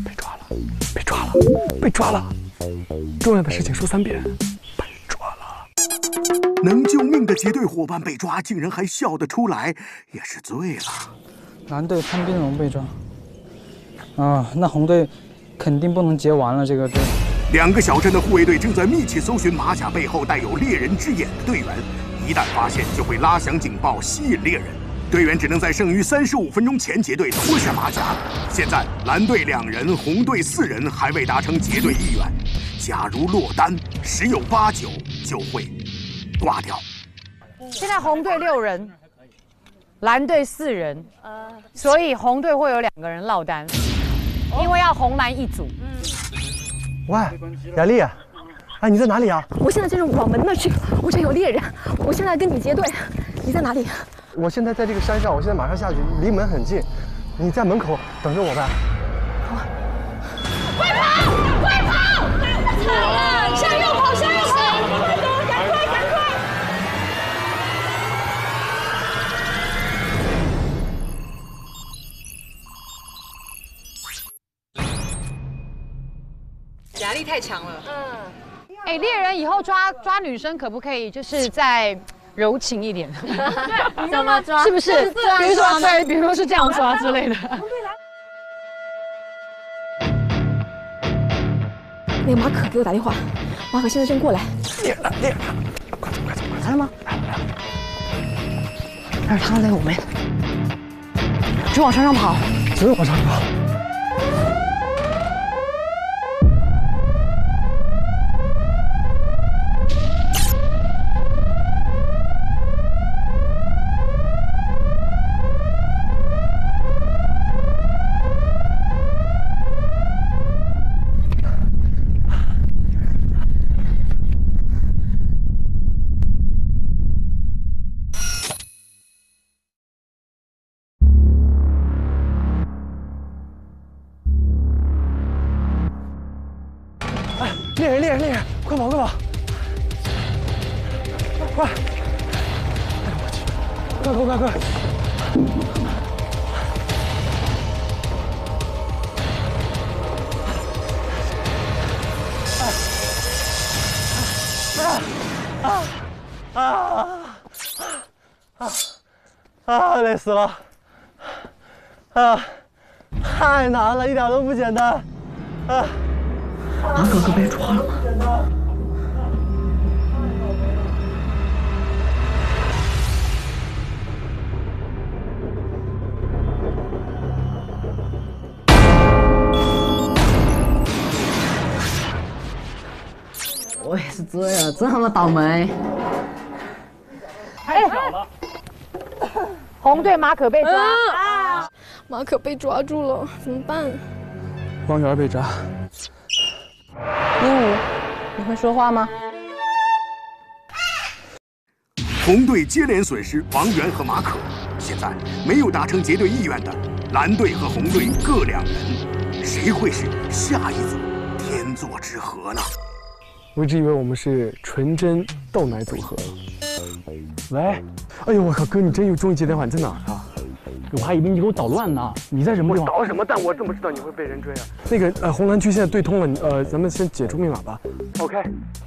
被抓了，被抓了，被抓了。重要的事情说三遍。能救命的结队伙伴被抓，竟然还笑得出来，也是醉了。蓝队潘斌龙被抓。啊，那红队肯定不能结完了这个队。两个小镇的护卫队正在密切搜寻马甲背后带有猎人之眼的队员，一旦发现就会拉响警报，吸引猎人。队员只能在剩余三十五分钟前结队，脱下马甲。现在蓝队两人，红队四人还未达成结队意愿。假如落单，十有八九就会挂掉。现在红队六人，蓝队四人，所以红队会有两个人落单，因为要红蓝一组。喂，雅丽，哎，你在哪里啊？我现在就是往门那去，我这有猎人，我现在跟你结队，你在哪里？我现在在这个山上，我现在马上下去，离门很近，你在门口等着我呗。好。快跑！快跑！惨了，向右跑，向右跑！快走，赶快，赶快！压力太强了。嗯。哎，猎人以后抓抓女生可不可以就是在？柔情一点，怎么抓？是不是？比如说，对，比如说是这样抓 之类的。那个马可给我打电话，马可现在正过来。猎了，猎了，快走，快走，来了吗？来了，来了。但是他嘞，我们直往山上跑，直往山上跑。死了！啊，太难了，一点都不简单！啊！马哥哥被抓了吗？我也是醉了，这么倒霉。太巧了！红队马可被抓，马可被抓住了，怎么办？王源被抓。鹦鹉，你会说话吗？红队接连损失王源和马可，现在没有达成结队意愿的蓝队和红队各两人，谁会是下一组天作之合呢？我一直以为我们是纯真豆奶组合。喂，哎呦我靠，哥你真有终于接电话，你在哪儿啊？我还以为你给我捣乱呢，你在什么地方？捣什么蛋？我怎么知道你会被人追啊？那个呃，红蓝区现在对通了，呃，咱们先解除密码吧。OK，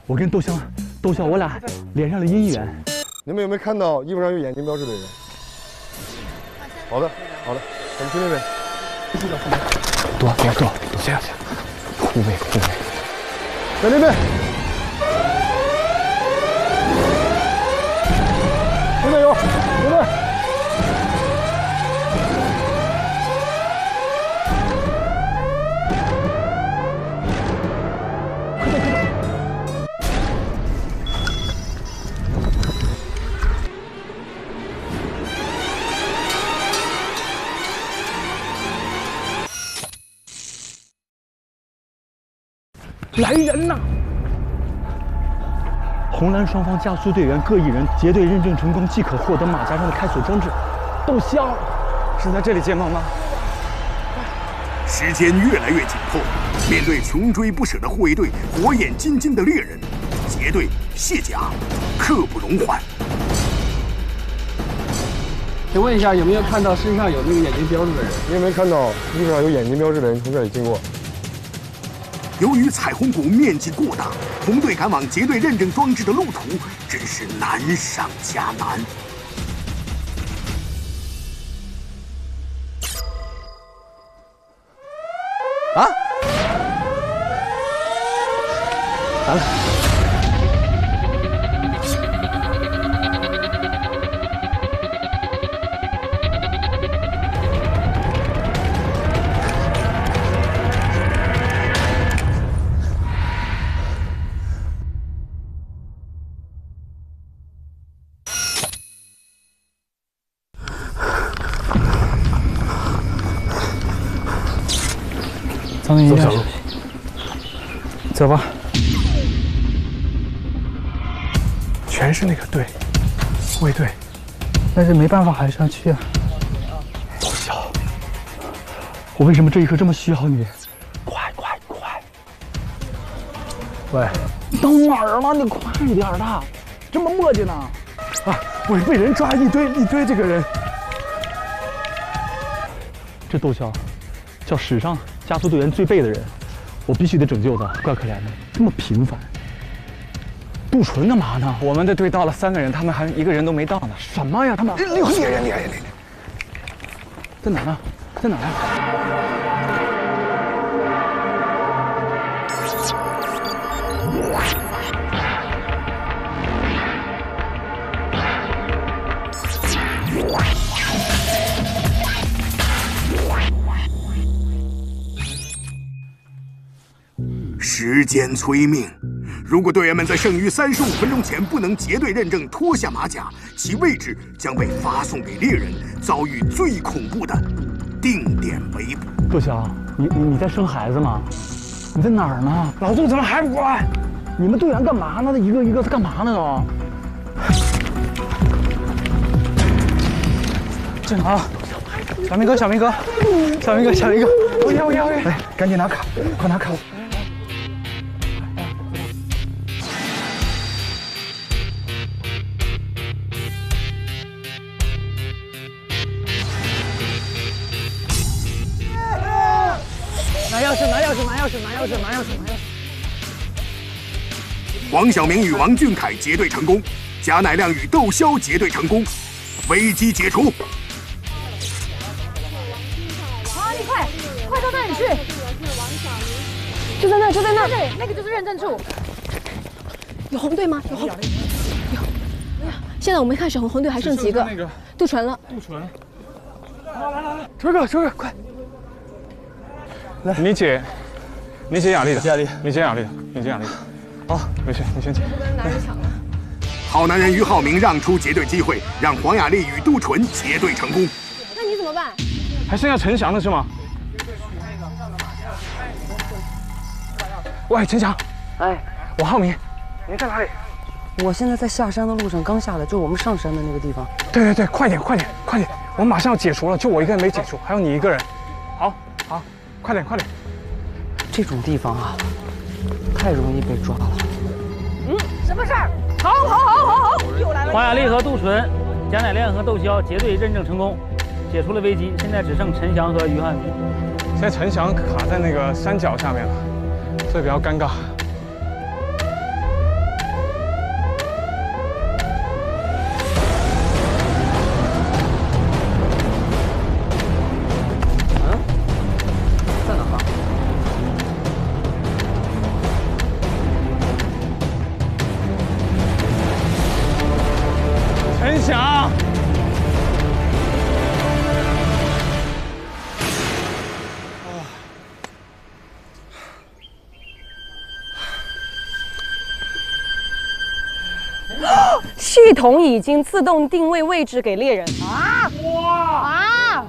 我跟窦骁，窦骁，我俩连上了姻缘。你们有没有看到衣服上有眼睛标志的人？好的，好的，我们去那边。躲，别多，行行，护卫，护卫，在那边。来人呐！红蓝双方加速队员各一人结队认证成功即可获得马甲上的开锁装置。豆香，是在这里结盟吗？时间越来越紧迫，面对穷追不舍的护卫队，火眼金睛的猎人，结队卸甲，刻不容缓。请问一下，有没有看到身上有那个眼睛标志的人？你有没有看到衣服上有眼睛标志的人从这里经过？由于彩虹谷面积过大，红队赶往结队认证装置的路途真是难上加难。啊！啊。走吧。全是那个队，卫队，但是没办法，还是要去啊。豆小，我为什么这一刻这么需要你？快快快！喂，到哪儿了？你快点的，这么磨叽呢？啊，我被人抓一堆一堆这个人。这窦骁，叫史上加速队员最背的人，我必须得拯救他，怪可怜的，这么平凡。杜淳干嘛呢？我们的队到了三个人，他们还一个人都没到呢。什么呀？他们猎猎人猎人猎人，在哪呢？在哪呀？时间催命，如果队员们在剩余三十五分钟前不能结队认证脱下马甲，其位置将被发送给猎人，遭遇最恐怖的定点围捕。杜骁，你你你在生孩子吗？你在哪儿呢？老杜怎么还不过来？你们队员干嘛呢？一个一个在干嘛呢都？正好，小明哥，小明哥，小明哥，小明哥，我要我要我要！来，赶紧拿卡，快拿卡！黄晓明与王俊凯结对成功，贾乃亮与窦骁结对成功，危机解除。好，你快快到那里去，就在那，就在那，对，那个就是认证处。有红队吗？有红，有。现在我们看小红红队还剩几个？杜淳了。杜淳。来来来，春哥，春哥，快！来，你解，你解雅丽的，雅丽，你解雅丽的，你解雅丽的。好，没事，你先解。拿着抢了。好男人于浩明让出结对机会，让黄雅莉与杜淳结对成功。那你怎么办？还剩下陈翔了是吗？喂，陈翔。哎，我浩明，你在哪里？我现在在下山的路上，刚下来，就我们上山的那个地方。对对对，快点快点快点，我们马上要解除了，就我一个人没解除，还有你一个人。好，好，快点快点。这种地方啊，太容易被抓了。嗯，什么事儿？好，好，好，好，好，又来了。黄雅莉和杜淳、贾乃亮和窦骁结队认证成功，解除了危机。现在只剩陈翔和于汉民。现在陈翔卡在那个山脚下面了，所以比较尴尬。虫已经自动定位位置给猎人。啊！哇！啊！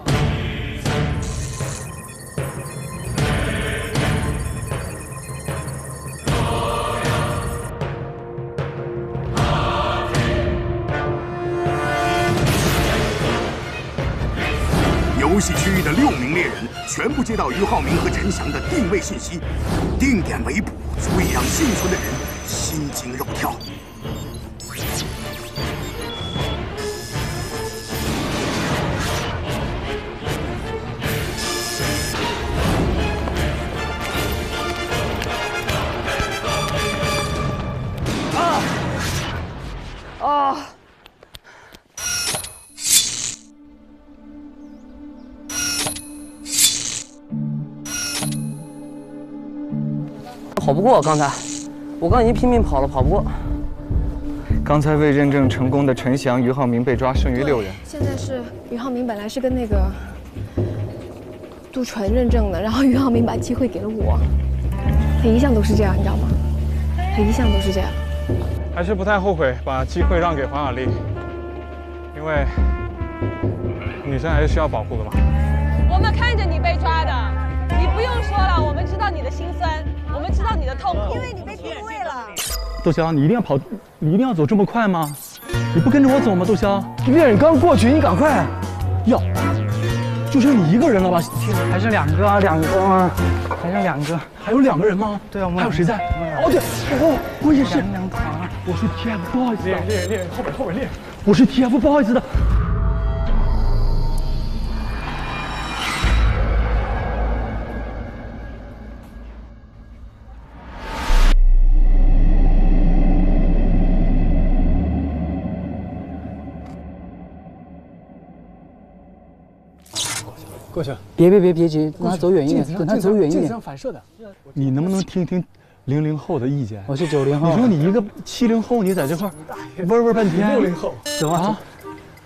游戏区域的六名猎人全部接到于浩明和陈翔的定位信息，定点围捕，足以让幸存的人心惊肉跳。过刚才，我刚已经拼命跑了，跑不过。刚才未认证成功的陈翔、于浩明被抓，剩余六人。现在是于浩明本来是跟那个杜淳认证的，然后于浩明把机会给了我，他一向都是这样，你知道吗？他一向都是这样。还是不太后悔把机会让给黄雅莉，因为女生还是需要保护的嘛。我们看着你被抓的，你不用说了，我们知道你的心酸，知道你的痛苦，因为你被定位了。窦骁，你一定要跑，你一定要走这么快吗？你不跟着我走吗？窦骁，猎人刚过去，你赶快！哟，就剩你一个人了吧？还剩两个啊，两个啊，还剩两个，还有两个人吗？对啊，我们还有谁在？哦对，哦，我也是。我是 TF boys 的。猎猎猎，后边后边猎。我是 TF boys 的。过去。别别别别急，让他走远一点，等他走远一点。上反射的。你能不能听听零零后的意见？我是九零后。你说你一个七零后，你在这块嗡嗡半天。六零后。怎么啊！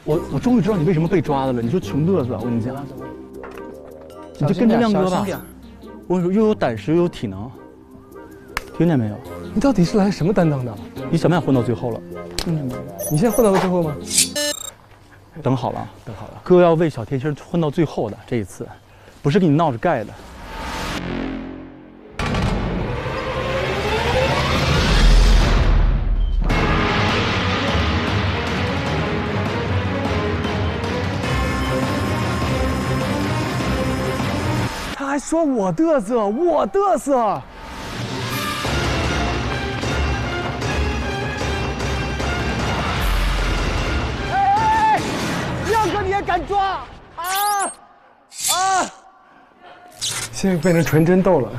我我终于知道你为什么被抓的了。你说穷嘚瑟，我跟你讲。你就跟着亮哥吧。我跟你说，又有胆识又有体能，听见没有？你到底是来什么担当的？你想不想混到最后了？听见没有？你现在混到了最后吗？等好了，等好了。哥要为小甜心混到最后的这一次，不是跟你闹着盖的。他还说我嘚瑟，我嘚瑟。现在变成纯真豆了，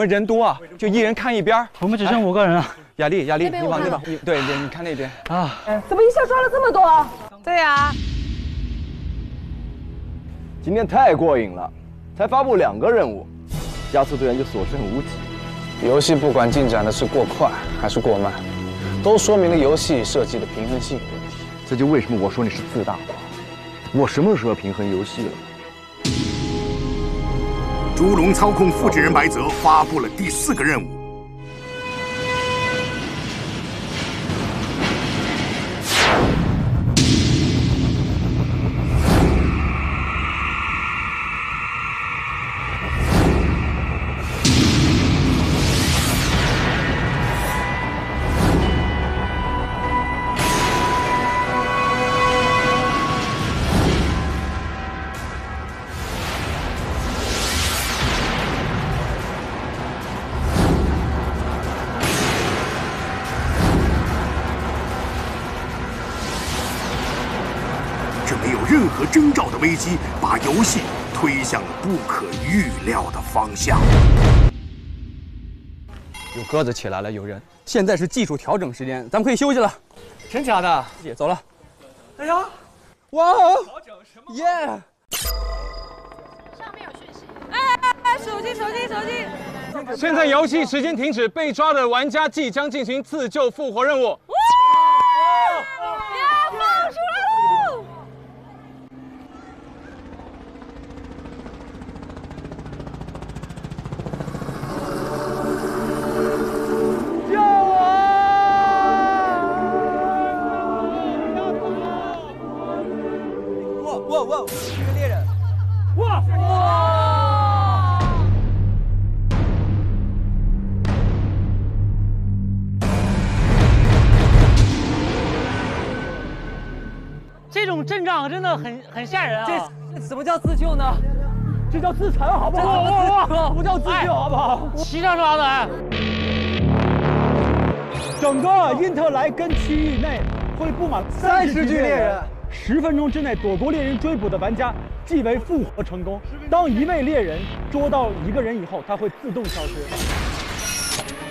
们人多啊，就一人看一边。我们只剩五个人了。雅丽，雅丽，你往那边，对对，你看那边啊。怎么一下抓了这么多？对呀，今天太过瘾了，才发布两个任务，加速队员就所剩无几。游戏不管进展的是过快还是过慢，都说明了游戏设计的平衡性有问题。这就为什么我说你是自大狂。我什么时候平衡游戏了？烛龙操控复制人白泽发布了第四个任务。料的方向。有鸽子起来了，有人。现在是技术调整时间，咱们可以休息了。真假的？姐走了。哎呀，哇哦，耶！哎哎哎，手机手机手机！现在游戏时间停止，被抓的玩家即将进行自救复活任务。要放真的很很吓人啊！这这怎么叫自救呢？这叫自残，好不好？哇哇不叫自救，好不好？骑上刷的。整个因特莱根区域内会布满三十具猎人，十分钟之内躲过猎人追捕的玩家即为复活成功。当一位猎人捉到一个人以后，他会自动消失。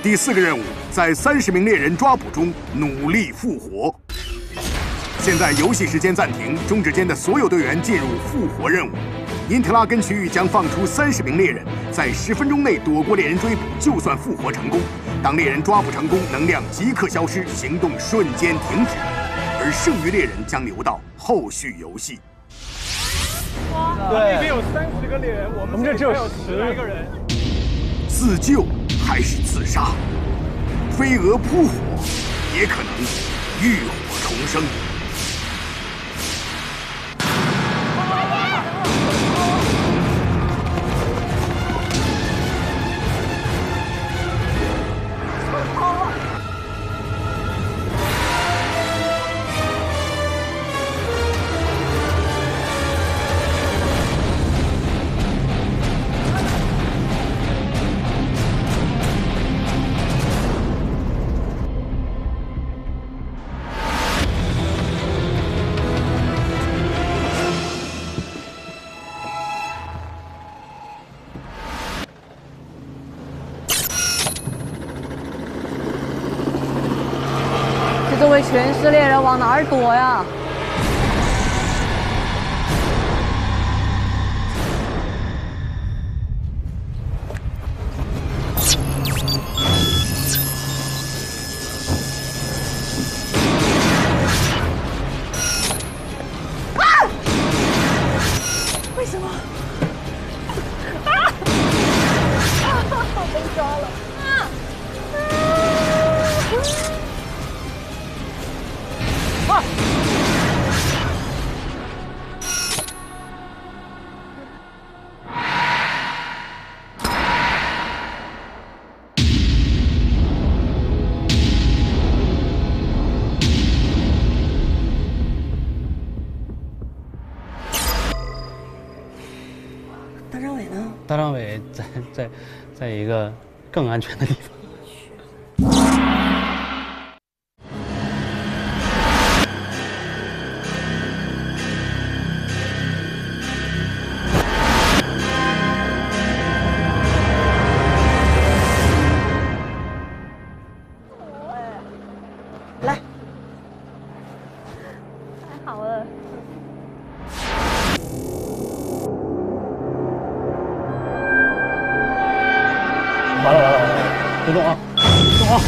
第四个任务，在三十名猎人抓捕中努力复活。现在游戏时间暂停，中止间的所有队员进入复活任务。因特拉根区域将放出三十名猎人，在十分钟内躲过猎人追捕，就算复活成功。当猎人抓捕成功，能量即刻消失，行动瞬间停止，而剩余猎人将留到后续游戏。对，那边有三十个猎人，我们这只有十来个人。自救还是自杀？飞蛾扑火，也可能浴火重生。哪儿躲呀？更安全的地完了完了完了，别动啊，别动啊！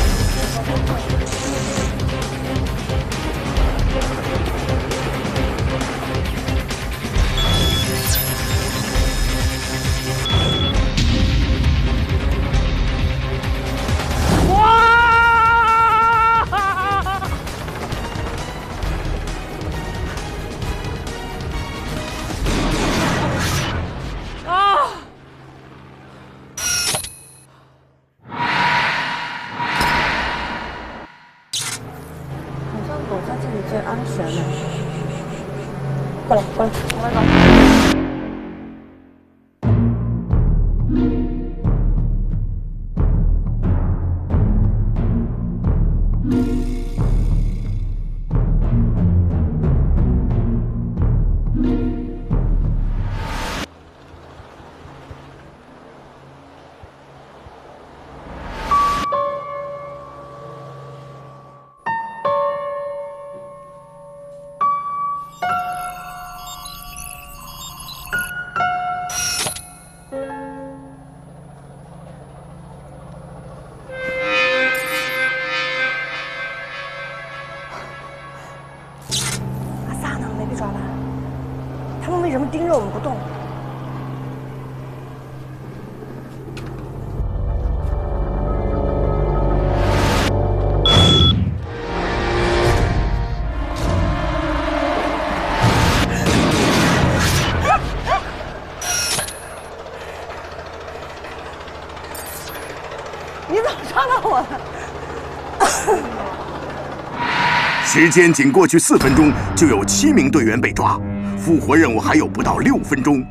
时间仅过去四分钟，就有七名队员被抓，复活任务还有不到六分钟。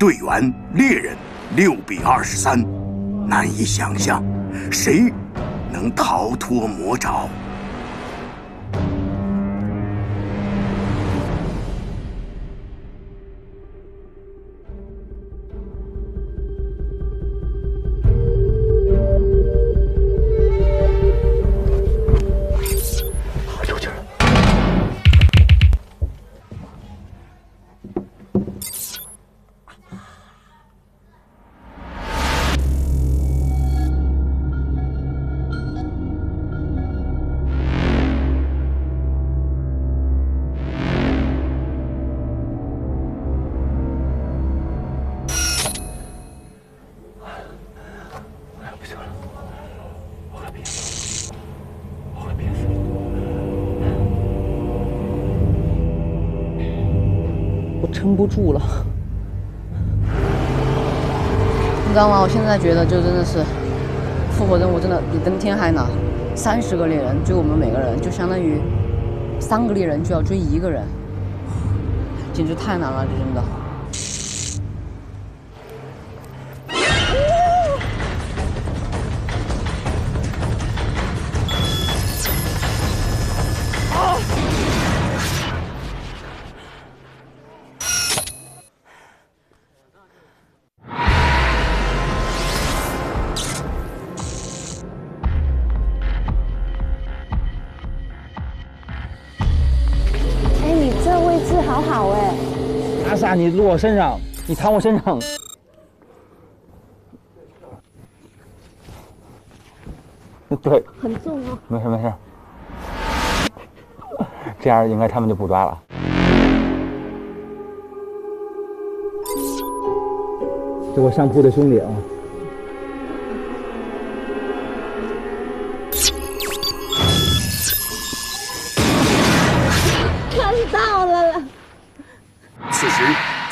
队员猎人六比二十三，难以想象，谁能逃脱魔爪？住了。你知道吗？我现在觉得就真的是复活任务真的比登天还难。三十个猎人追我们每个人，就相当于三个猎人就要追一个人，简直太难了，这真的。你落我身上，你躺我身上。对，很重啊。没事没事，这样应该他们就不抓了。这我上铺的兄弟啊，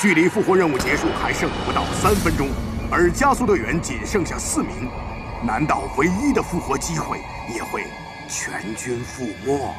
距离复活任务结束还剩不到三分钟，而加速队员仅剩下四名，难道唯一的复活机会也会全军覆没？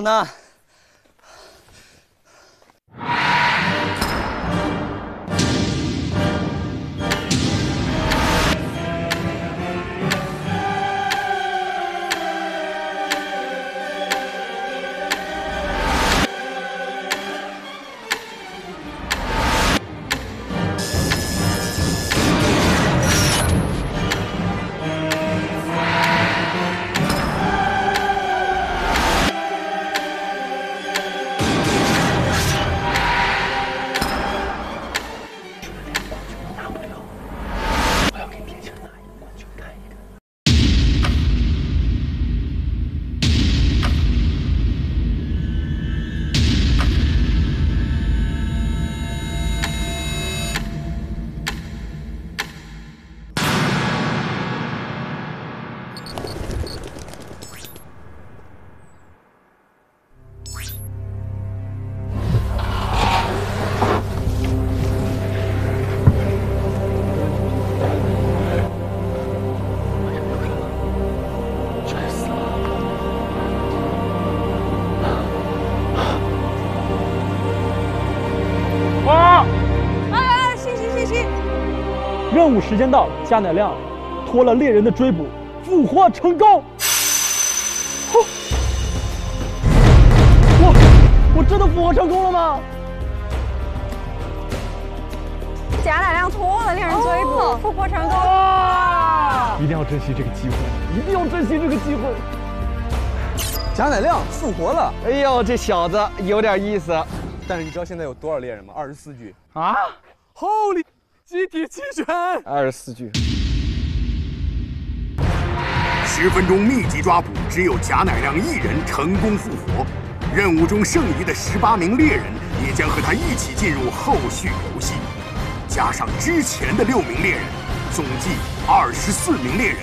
呢？任务时间到，加乃亮脱了猎人的追捕，复活成功。我我真的复活成功了吗？贾乃亮脱了猎人追捕，复活成功。一定要珍惜这个机会，一定要珍惜这个机会。贾乃亮复活了！哎呦，这小子有点意思。但是你知道现在有多少猎人吗？二十四具啊！Holy，集体弃权！二十四具。十分钟密集抓捕，只有贾乃亮一人成功复活。任务中剩余的十八名猎人也将和他一起进入后续游戏，加上之前的六名猎人，总计二十四名猎人，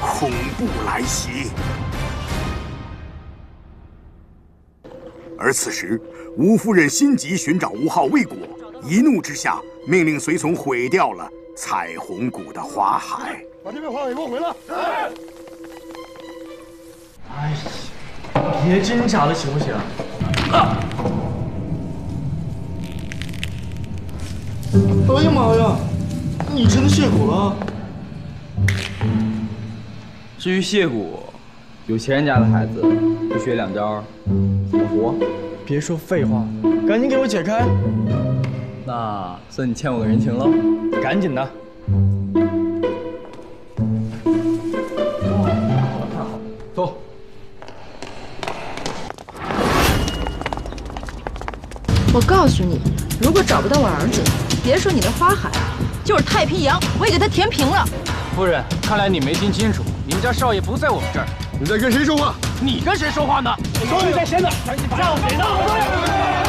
恐怖来袭。而此时，吴夫人心急寻找吴昊未果，一怒之下命令随从毁掉了彩虹谷的花海。把这边花海给我毁了！哎呀，别挣扎了，行不行？啊！哎呀妈呀，你真的谢骨了？至于谢骨，有钱人家的孩子不学两招怎么活？别说废话，赶紧给我解开！那算你欠我个人情喽，赶紧的！走。我告诉你，如果找不到我儿子，别说你的花海，就是太平洋，我也给他填平了。夫人，看来你没听清楚，你们家少爷不在我们这儿。你在跟谁说话？你跟谁说话呢？少爷在先呢，让谁呢？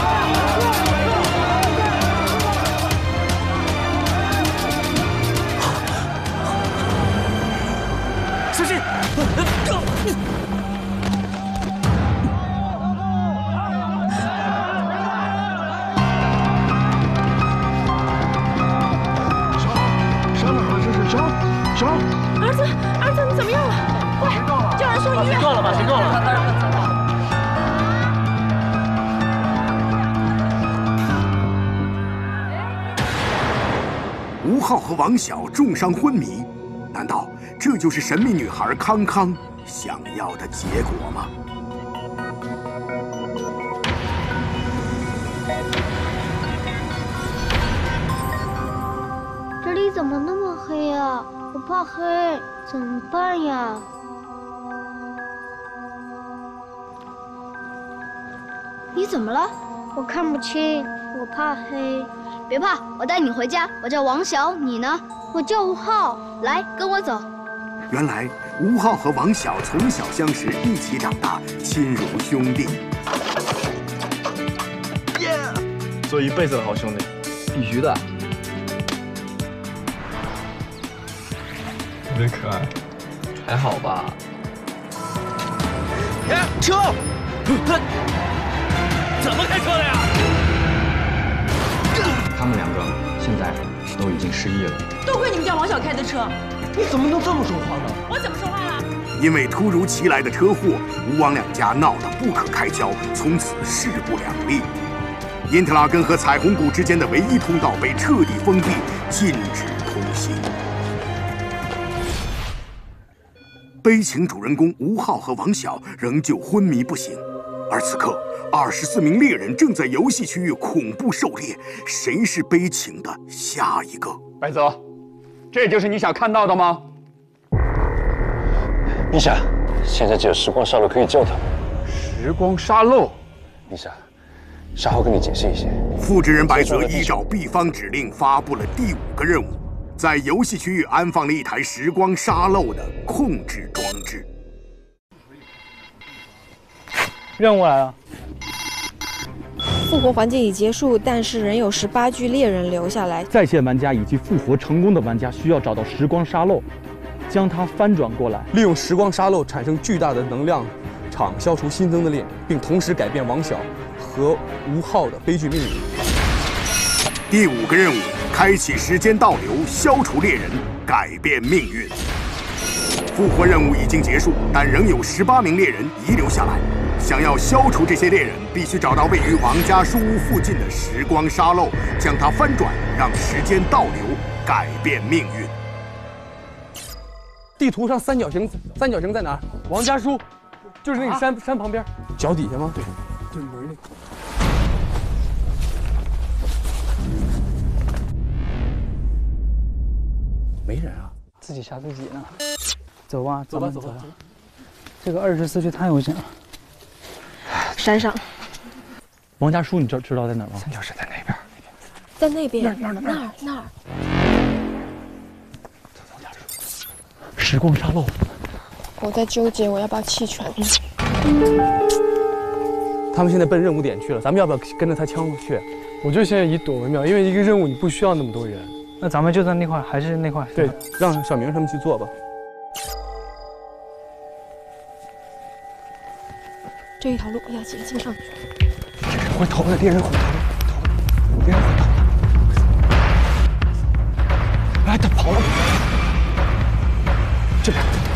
是伤伤！儿子，儿子，你怎么样了？快，叫人送医院！够了吧？谁够了？吴昊和王晓重伤昏迷，这就是神秘女孩康康想要的结果吗？这里怎么那么黑呀？我怕黑，怎么办呀？你怎么了？我看不清，我怕黑。别怕，我带你回家。我叫王晓，你呢？我叫吴昊，来跟我走。原来吴昊和王晓从小相识，一起长大，亲如兄弟。耶！做一辈子的好兄弟，必须的。特别可爱，还好吧？哎，车！怎么开车的呀？他们两个现在都已经失忆了。多亏你们家王晓开的车，你怎么能这么说话呢？我怎么说话了？因为突如其来的车祸，吴王两家闹得不可开交，从此势不两立。因特拉根和彩虹谷之间的唯一通道被彻底封闭，禁止通行。悲情主人公吴昊和王晓仍旧昏迷不醒，而此刻，二十四名猎人正在游戏区域恐怖狩猎，谁是悲情的下一个？白泽，这就是你想看到的吗？陛下，现在只有时光沙漏可以救他。时光沙漏，陛下，稍后跟你解释一下。复制人白泽依照毕方指令发布了第五个任务。在游戏区域安放了一台时光沙漏的控制装置。任务来了。复活环节已结束，但是仍有十八具猎人留下来。在线玩家以及复活成功的玩家需要找到时光沙漏，将它翻转过来，利用时光沙漏产生巨大的能量场，消除新增的猎人，并同时改变王晓和吴昊的悲剧命运。第五个任务。开启时间倒流，消除猎人，改变命运。复活任务已经结束，但仍有十八名猎人遗留下来。想要消除这些猎人，必须找到位于王家书屋附近的时光沙漏，将它翻转，让时间倒流，改变命运。地图上三角形，三角形在哪儿？王家书，就是那个山、山旁边，脚底下吗？对，对门那个。没人啊，自己吓自己呢。走吧，走吧，走吧。这个二十四区太危险了。山上，王家书，你知知道在哪儿吗？三角石在那边，在那边，那儿那儿那儿那儿。时光沙漏。我在纠结我要不要弃权。他们现在奔任务点去了，咱们要不要跟着他枪去？我觉得现在以躲为妙，因为一个任务你不需要那么多人。那咱们就在那块，还是那块？对，让小明他们去做吧。这一条路要捷径上去。这人回头了，猎人回头了，猎人回头了。哎，他跑了，这边。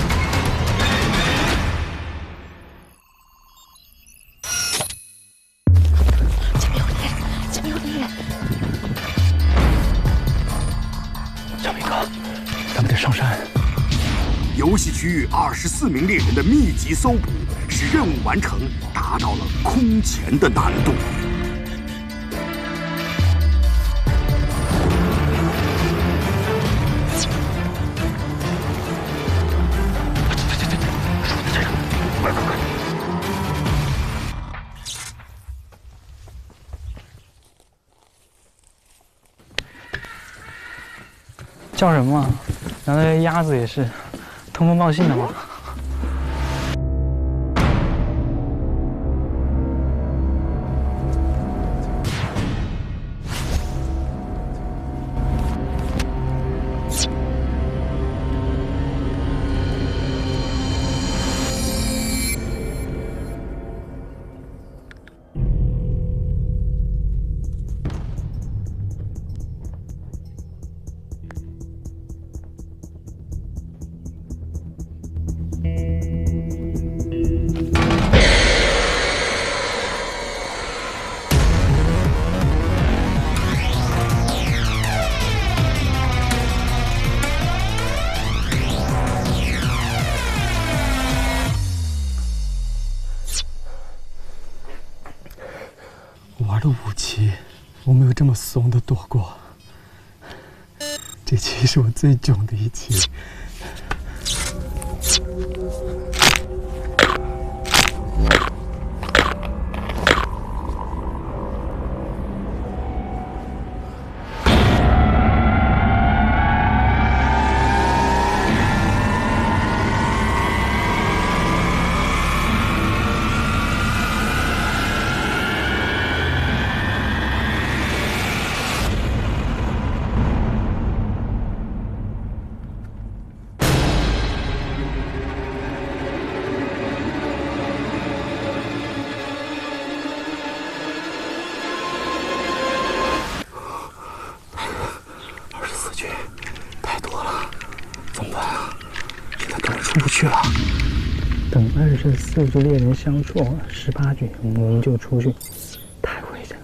区域二十四名猎人的密集搜捕，使任务完成达到了空前的难度。叫什么？难道鸭子也是通风报信的吗？我怂的躲过。这期是我最囧的一期。十四只猎人相处十八局，我们就出去，太危险了。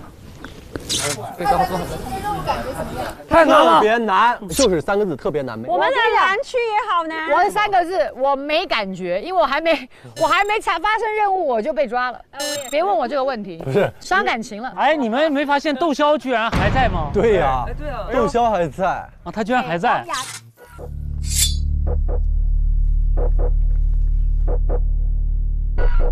太难了，特别难，就是三个字，特别难。我们的蓝区也好难。我的三个字我没感觉，因为我还没我还没才发生任务我就被抓了。别问我这个问题，不是伤感情了。哎，你们没发现窦骁居然还在吗？对呀，对啊，窦骁还在啊，他居然还在。哎，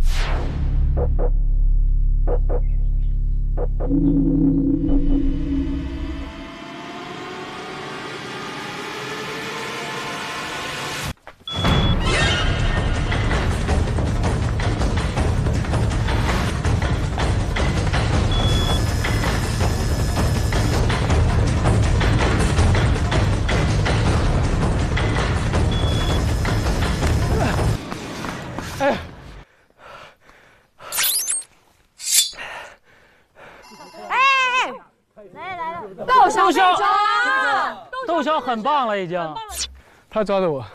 很棒了，已经。他抓的我。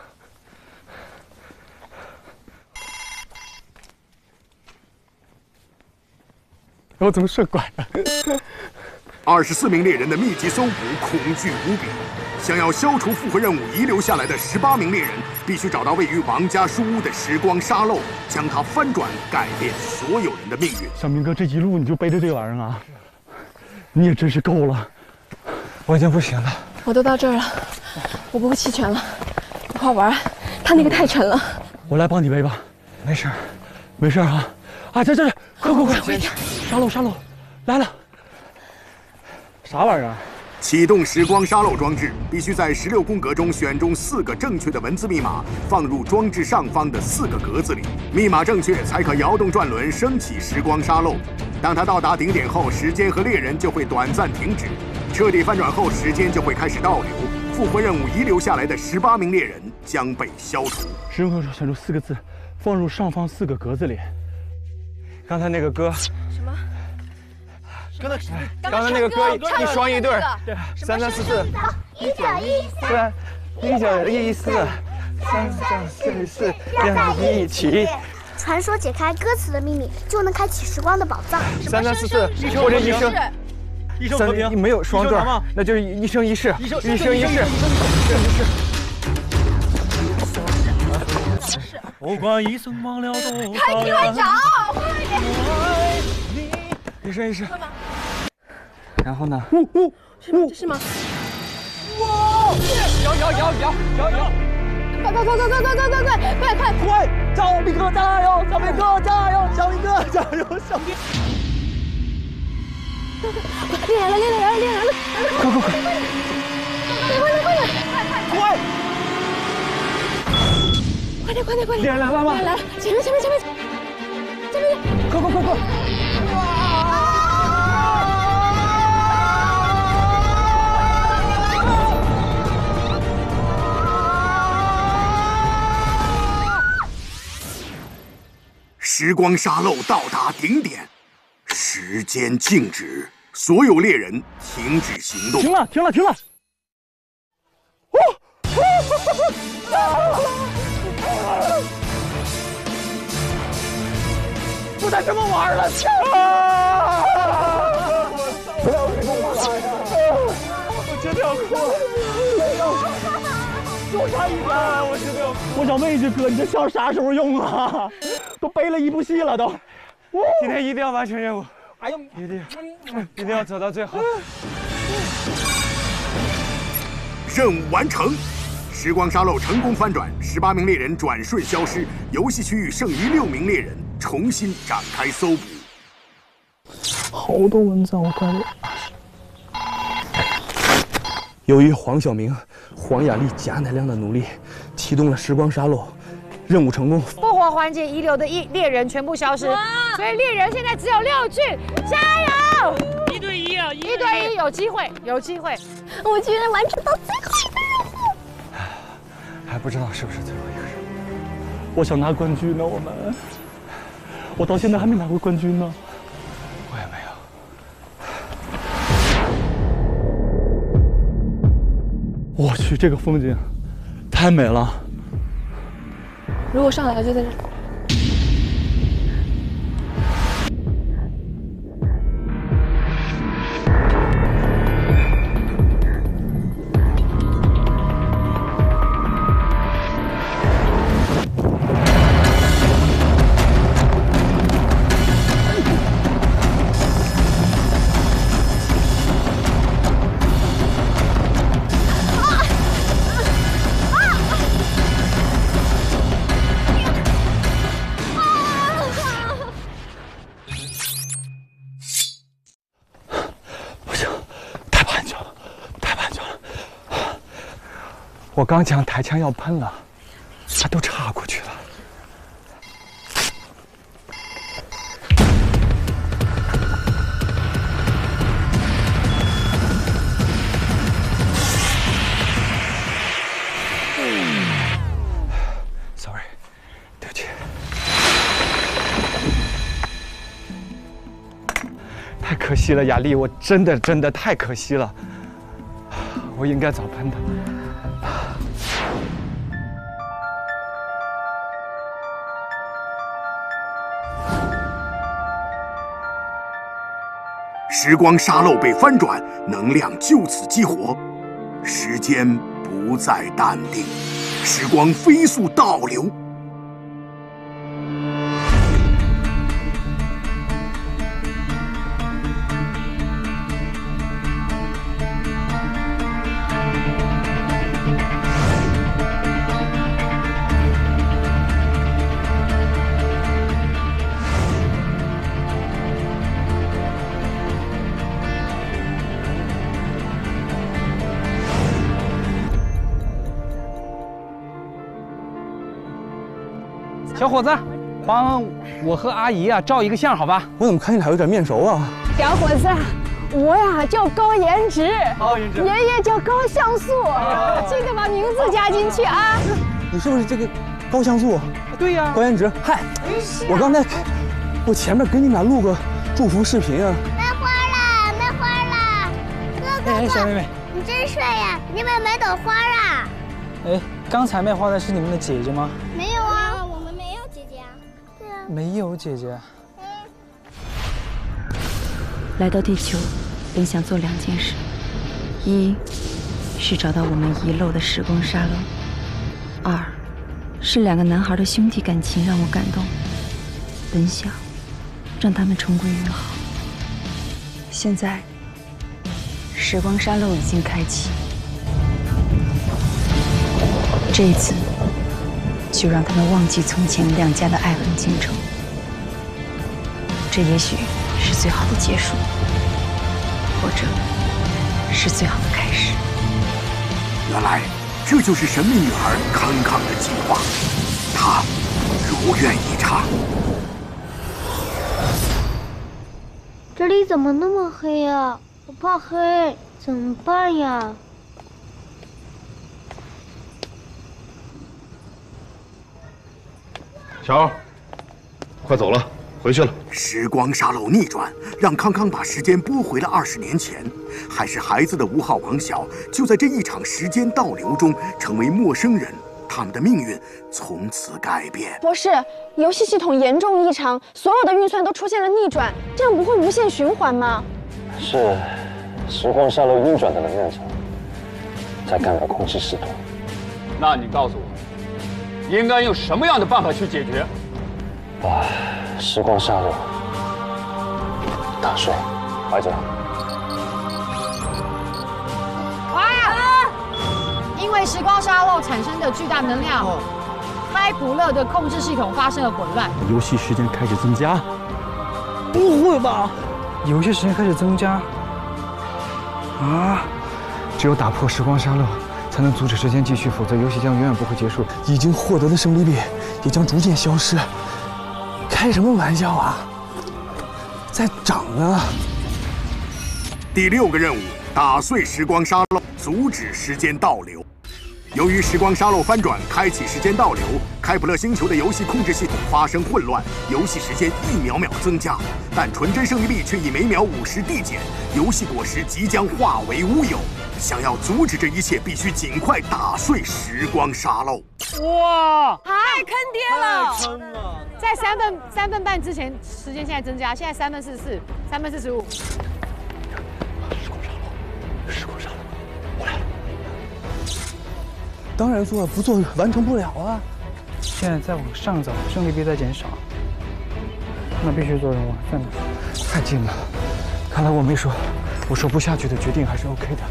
我怎么顺拐了？二十四名猎人的密集搜捕恐惧无比。想要消除复活任务遗留下来的十八名猎人，必须找到位于王家书屋的时光沙漏，将它翻转，改变所有人的命运。小明哥，这一路你就背着这玩意儿啊，你也真是够了。我已经不行了，我都到这儿了，我不会弃权了。一块玩，他那个太沉了。我来帮你背吧，没事，没事啊。啊，这这这，快快快点，沙漏沙漏，来了。啥玩意儿？启动时光沙漏装置，必须在十六宫格中选中四个正确的文字密码，放入装置上方的四个格子里。密码正确才可摇动转轮升起时光沙漏。当它到达顶点后，时间和猎人就会短暂停止。彻底翻转后，时间就会开始倒流。复活任务遗留下来的十八名猎人将被消除。时光中选出四个字，放入上方四个格子里。刚才那个歌。什么？刚才刚才那个歌一双一对，三三四四，一九一三，一九一四，三三四四，两一起。传说解开歌词的秘密，就能开启时光的宝藏。三三四四，或者一生一生和平，没有双对，那就是一生一世，一生一世，一生一世。不管一生忘了多少，快替我找，快点！一生一世。然后呢？呜呜，是吗？这是吗？哇！摇摇摇摇摇摇！快快快快快快快快快快快！快！小明哥加油！小明哥加油！小明哥加油！小明！猎人来了！猎人来了！猎人来了！快快快！快点快点快点！快快快！快点快点快点！猎人来了吗？来了！前面前面前面前面！快快快快！哇！时光沙漏到达顶点，时间静止，所有猎人停止行动。停了，停了，停了！不再这么玩了，啊！不要这么玩呀！我真的要哭了！就差一点，我真的要……我想问一句，哥，你这枪啥时候用啊？都背了一部戏了，都。今天一定要完成任务！哎呦，一定，一定要走到最后！任务完成，时光沙漏成功翻转，十八名猎人转瞬消失，游戏区域剩余六名猎人，重新展开搜捕。好多蚊子，我看。由于黄晓明、黄雅莉、贾乃亮的努力，启动了时光沙漏，任务成功。复活环节遗留的一猎人全部消失，所以猎人现在只有六具，加油！一对一啊，一对一有机会，有机会。我居然完成到最后一个任务，还不知道是不是最后一个任务。我想拿冠军呢，我们。我到现在还没拿过冠军呢。我也没有。我去，这个风景太美了。如果上来，就在这。刚讲抬枪要喷了，他都插过去了。Sorry，对不起。太可惜了，雅丽，我真的真的太可惜了。我应该早喷的。时光沙漏被翻转，能量就此激活，时间不再淡定，时光飞速倒流。伙子，帮我和阿姨啊照一个相，好吧？我怎么看你俩有点面熟啊？小伙子，我呀叫高颜值，高颜值爷爷叫高像素，记得把名字加进去啊。你是不是这个高像素？对呀，高颜值。嗨，我刚才我前面给你们俩录个祝福视频啊。卖花啦，卖花啦！哥哥哎，小妹妹，你真帅呀！你们买朵花啊？哎，刚才卖花的是你们的姐姐吗？没有啊，没有姐姐。来到地球，本想做两件事：一是找到我们遗漏的时光沙漏；二是两个男孩的兄弟感情让我感动，本想让他们重归于好。现在，时光沙漏已经开启，这一次就让他们忘记从前两家的爱恨情仇。这也许是最好的结束，或者是最好的开始。原来这就是神秘女孩康康的计划，她如愿以偿。这里怎么那么黑呀？我怕黑，怎么办呀？小欧，快走了，回去了。时光沙漏逆转，让康康把时间拨回了二十年前。还是孩子的吴昊、王晓，就在这一场时间倒流中成为陌生人。他们的命运从此改变。博士，游戏系统严重异常，所有的运算都出现了逆转，这样不会无限循环吗？是时光沙漏运转的能量场在干扰控制系统。那你告诉我，应该用什么样的办法去解决？把时光沙漏大帅，白泽。哇！因为时光沙漏产生的巨大能量，开普勒的控制系统发生了混乱。游戏时间开始增加。不会吧？游戏时间开始增加？啊！只有打破时光沙漏，才能阻止时间继续，否则游戏将永远不会结束。已经获得的胜利币也将逐渐消失。开什么玩笑啊！在涨啊！第六个任务：打碎时光沙漏，阻止时间倒流。由于时光沙漏翻转，开启时间倒流，开普勒星球的游戏控制系统发生混乱，游戏时间一秒秒增加，但纯真胜利币却以每秒五十递减，游戏果实即将化为乌有。想要阻止这一切，必须尽快打碎时光沙漏。哇！太坑爹了！太坑了！在三分三分半之前，时间现在增加，现在三分四十四，三分四十五。时光沙漏，我当然做了，不做完成不了啊。现在再往上走，胜利币在减少，那必须做任务，在哪？太近了，看来我没说，我说不下去的决定还是 OK 的，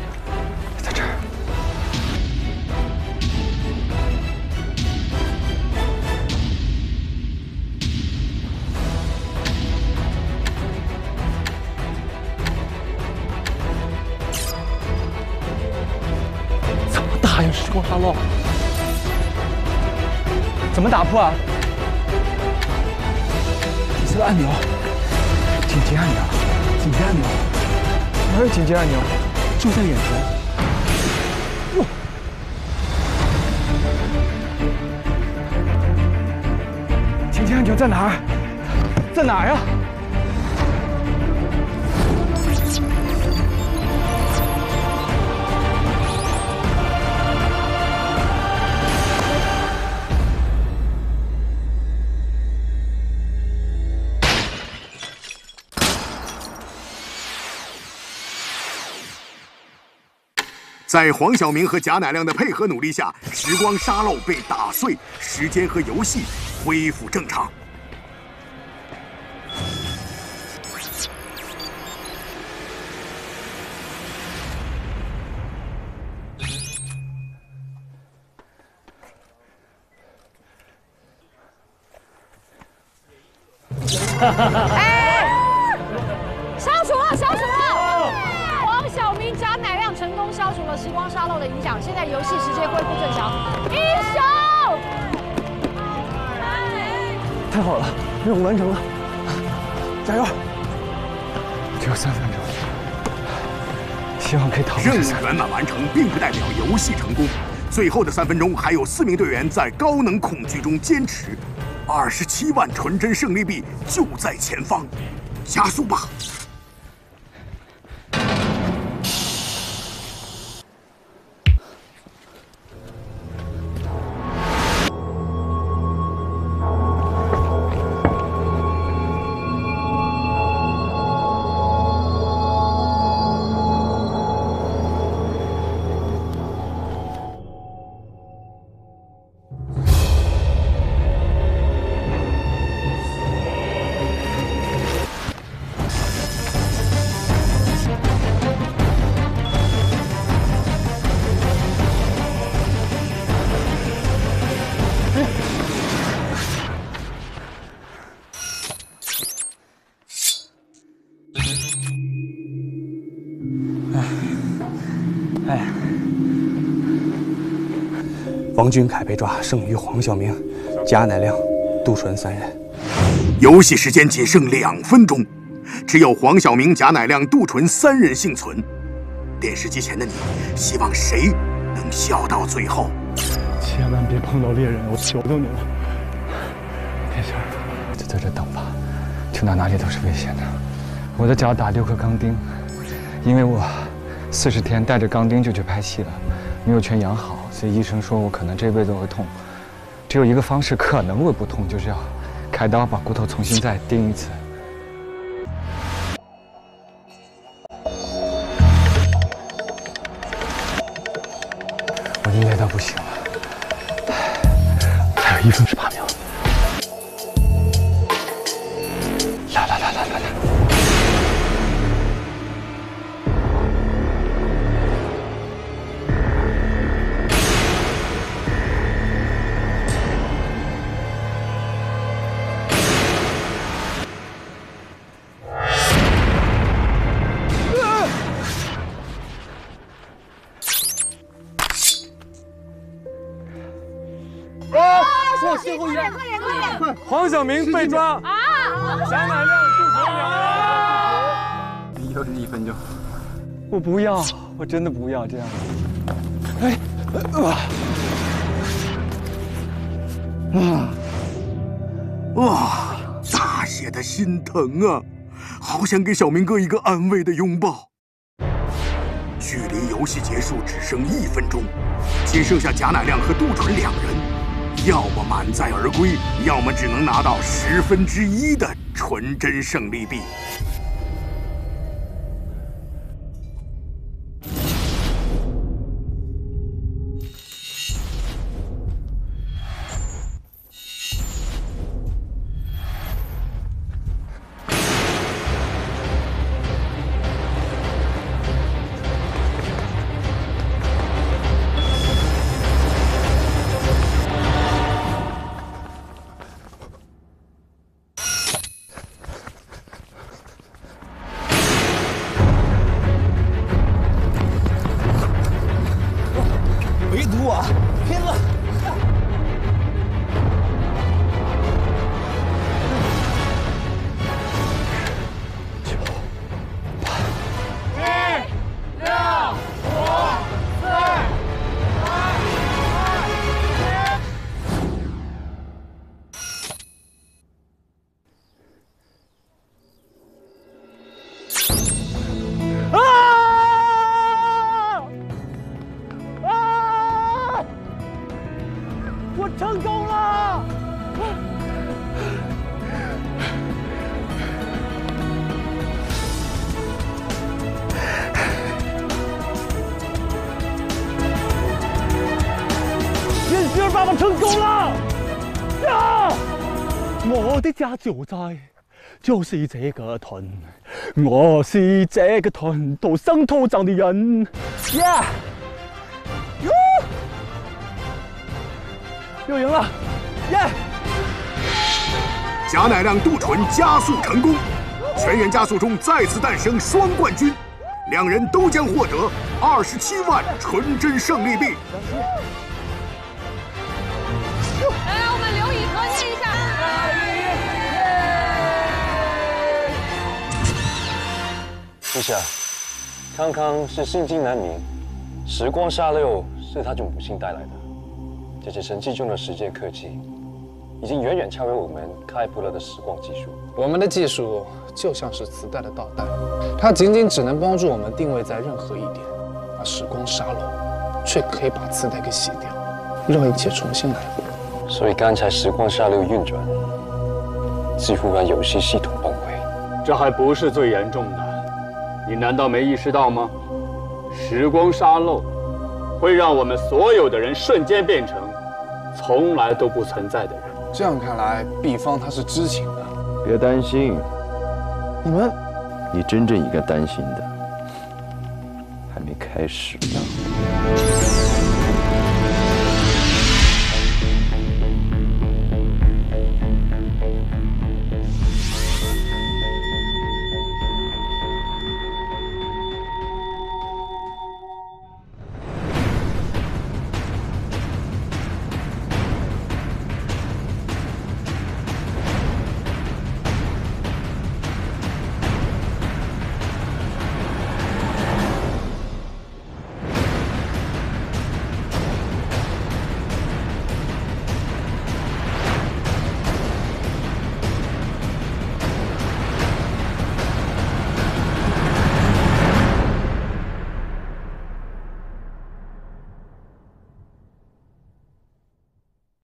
打破啊？底下的按钮，紧急按钮，紧急按钮，哪有紧急按钮？就在眼前。哇！紧急按钮在哪儿？在哪儿呀？在黄晓明和贾乃亮的配合努力下，时光沙漏被打碎，时间和游戏恢复正常。哎，了时光沙漏的影响，现在游戏时间恢复正常。一手，太好了，任务完成了，加油！只有三分钟，希望可以逃过任务圆满完成，并不代表游戏成功。最后的三分钟，还有四名队员在高能恐惧中坚持。二十七万纯真胜利币就在前方，加速吧！王俊凯被抓，剩余黄晓明、贾乃亮、杜淳三人。游戏时间仅剩两分钟，只有黄晓明、贾乃亮、杜淳三人幸存。电视机前的你，希望谁能笑到最后？千万别碰到猎人，我求求你了。没事儿，就在这等吧，去哪哪里都是危险的。我的脚打六颗钢钉，因为我四十天带着钢钉就去拍戏了，没有全养好，这医生说我可能这辈子会痛。只有一个方式可能会不痛，就是要开刀把骨头重新再钉一次。被抓，啊！贾乃亮、杜淳两人。又是一分钟，我不要，我真的不要这样。哎，啊啊！哇，大写的心疼啊！好想给小明哥一个安慰的拥抱。距离游戏结束只剩一分钟，仅剩下贾乃亮和杜淳两人，要么满载而归，要么只能拿到十分之一的纯真胜利币。的家就在，就是这个屯，我是这个屯土生土长的人。呀！哟！又赢了！耶！贾乃亮、杜淳加速成功，全员加速中再次诞生双冠军，两人都将获得二十七万纯真胜利币。陛下，康康是心境难明，时光沙漏是他种母亲带来的，这些神器中的世界科技，已经远远超越我们开普勒的时光技术。我们的技术就像是磁带的导弹，它仅仅只能帮助我们定位在任何一点，而时光沙漏却可以把磁带给洗掉，让一切重新来过。所以刚才时光沙漏运转，几乎让游戏系统崩溃。这还不是最严重的，你难道没意识到吗？时光沙漏会让我们所有的人瞬间变成从来都不存在的人。这样看来，毕方他是知情的。别担心，你们，你真正应该担心的还没开始呢。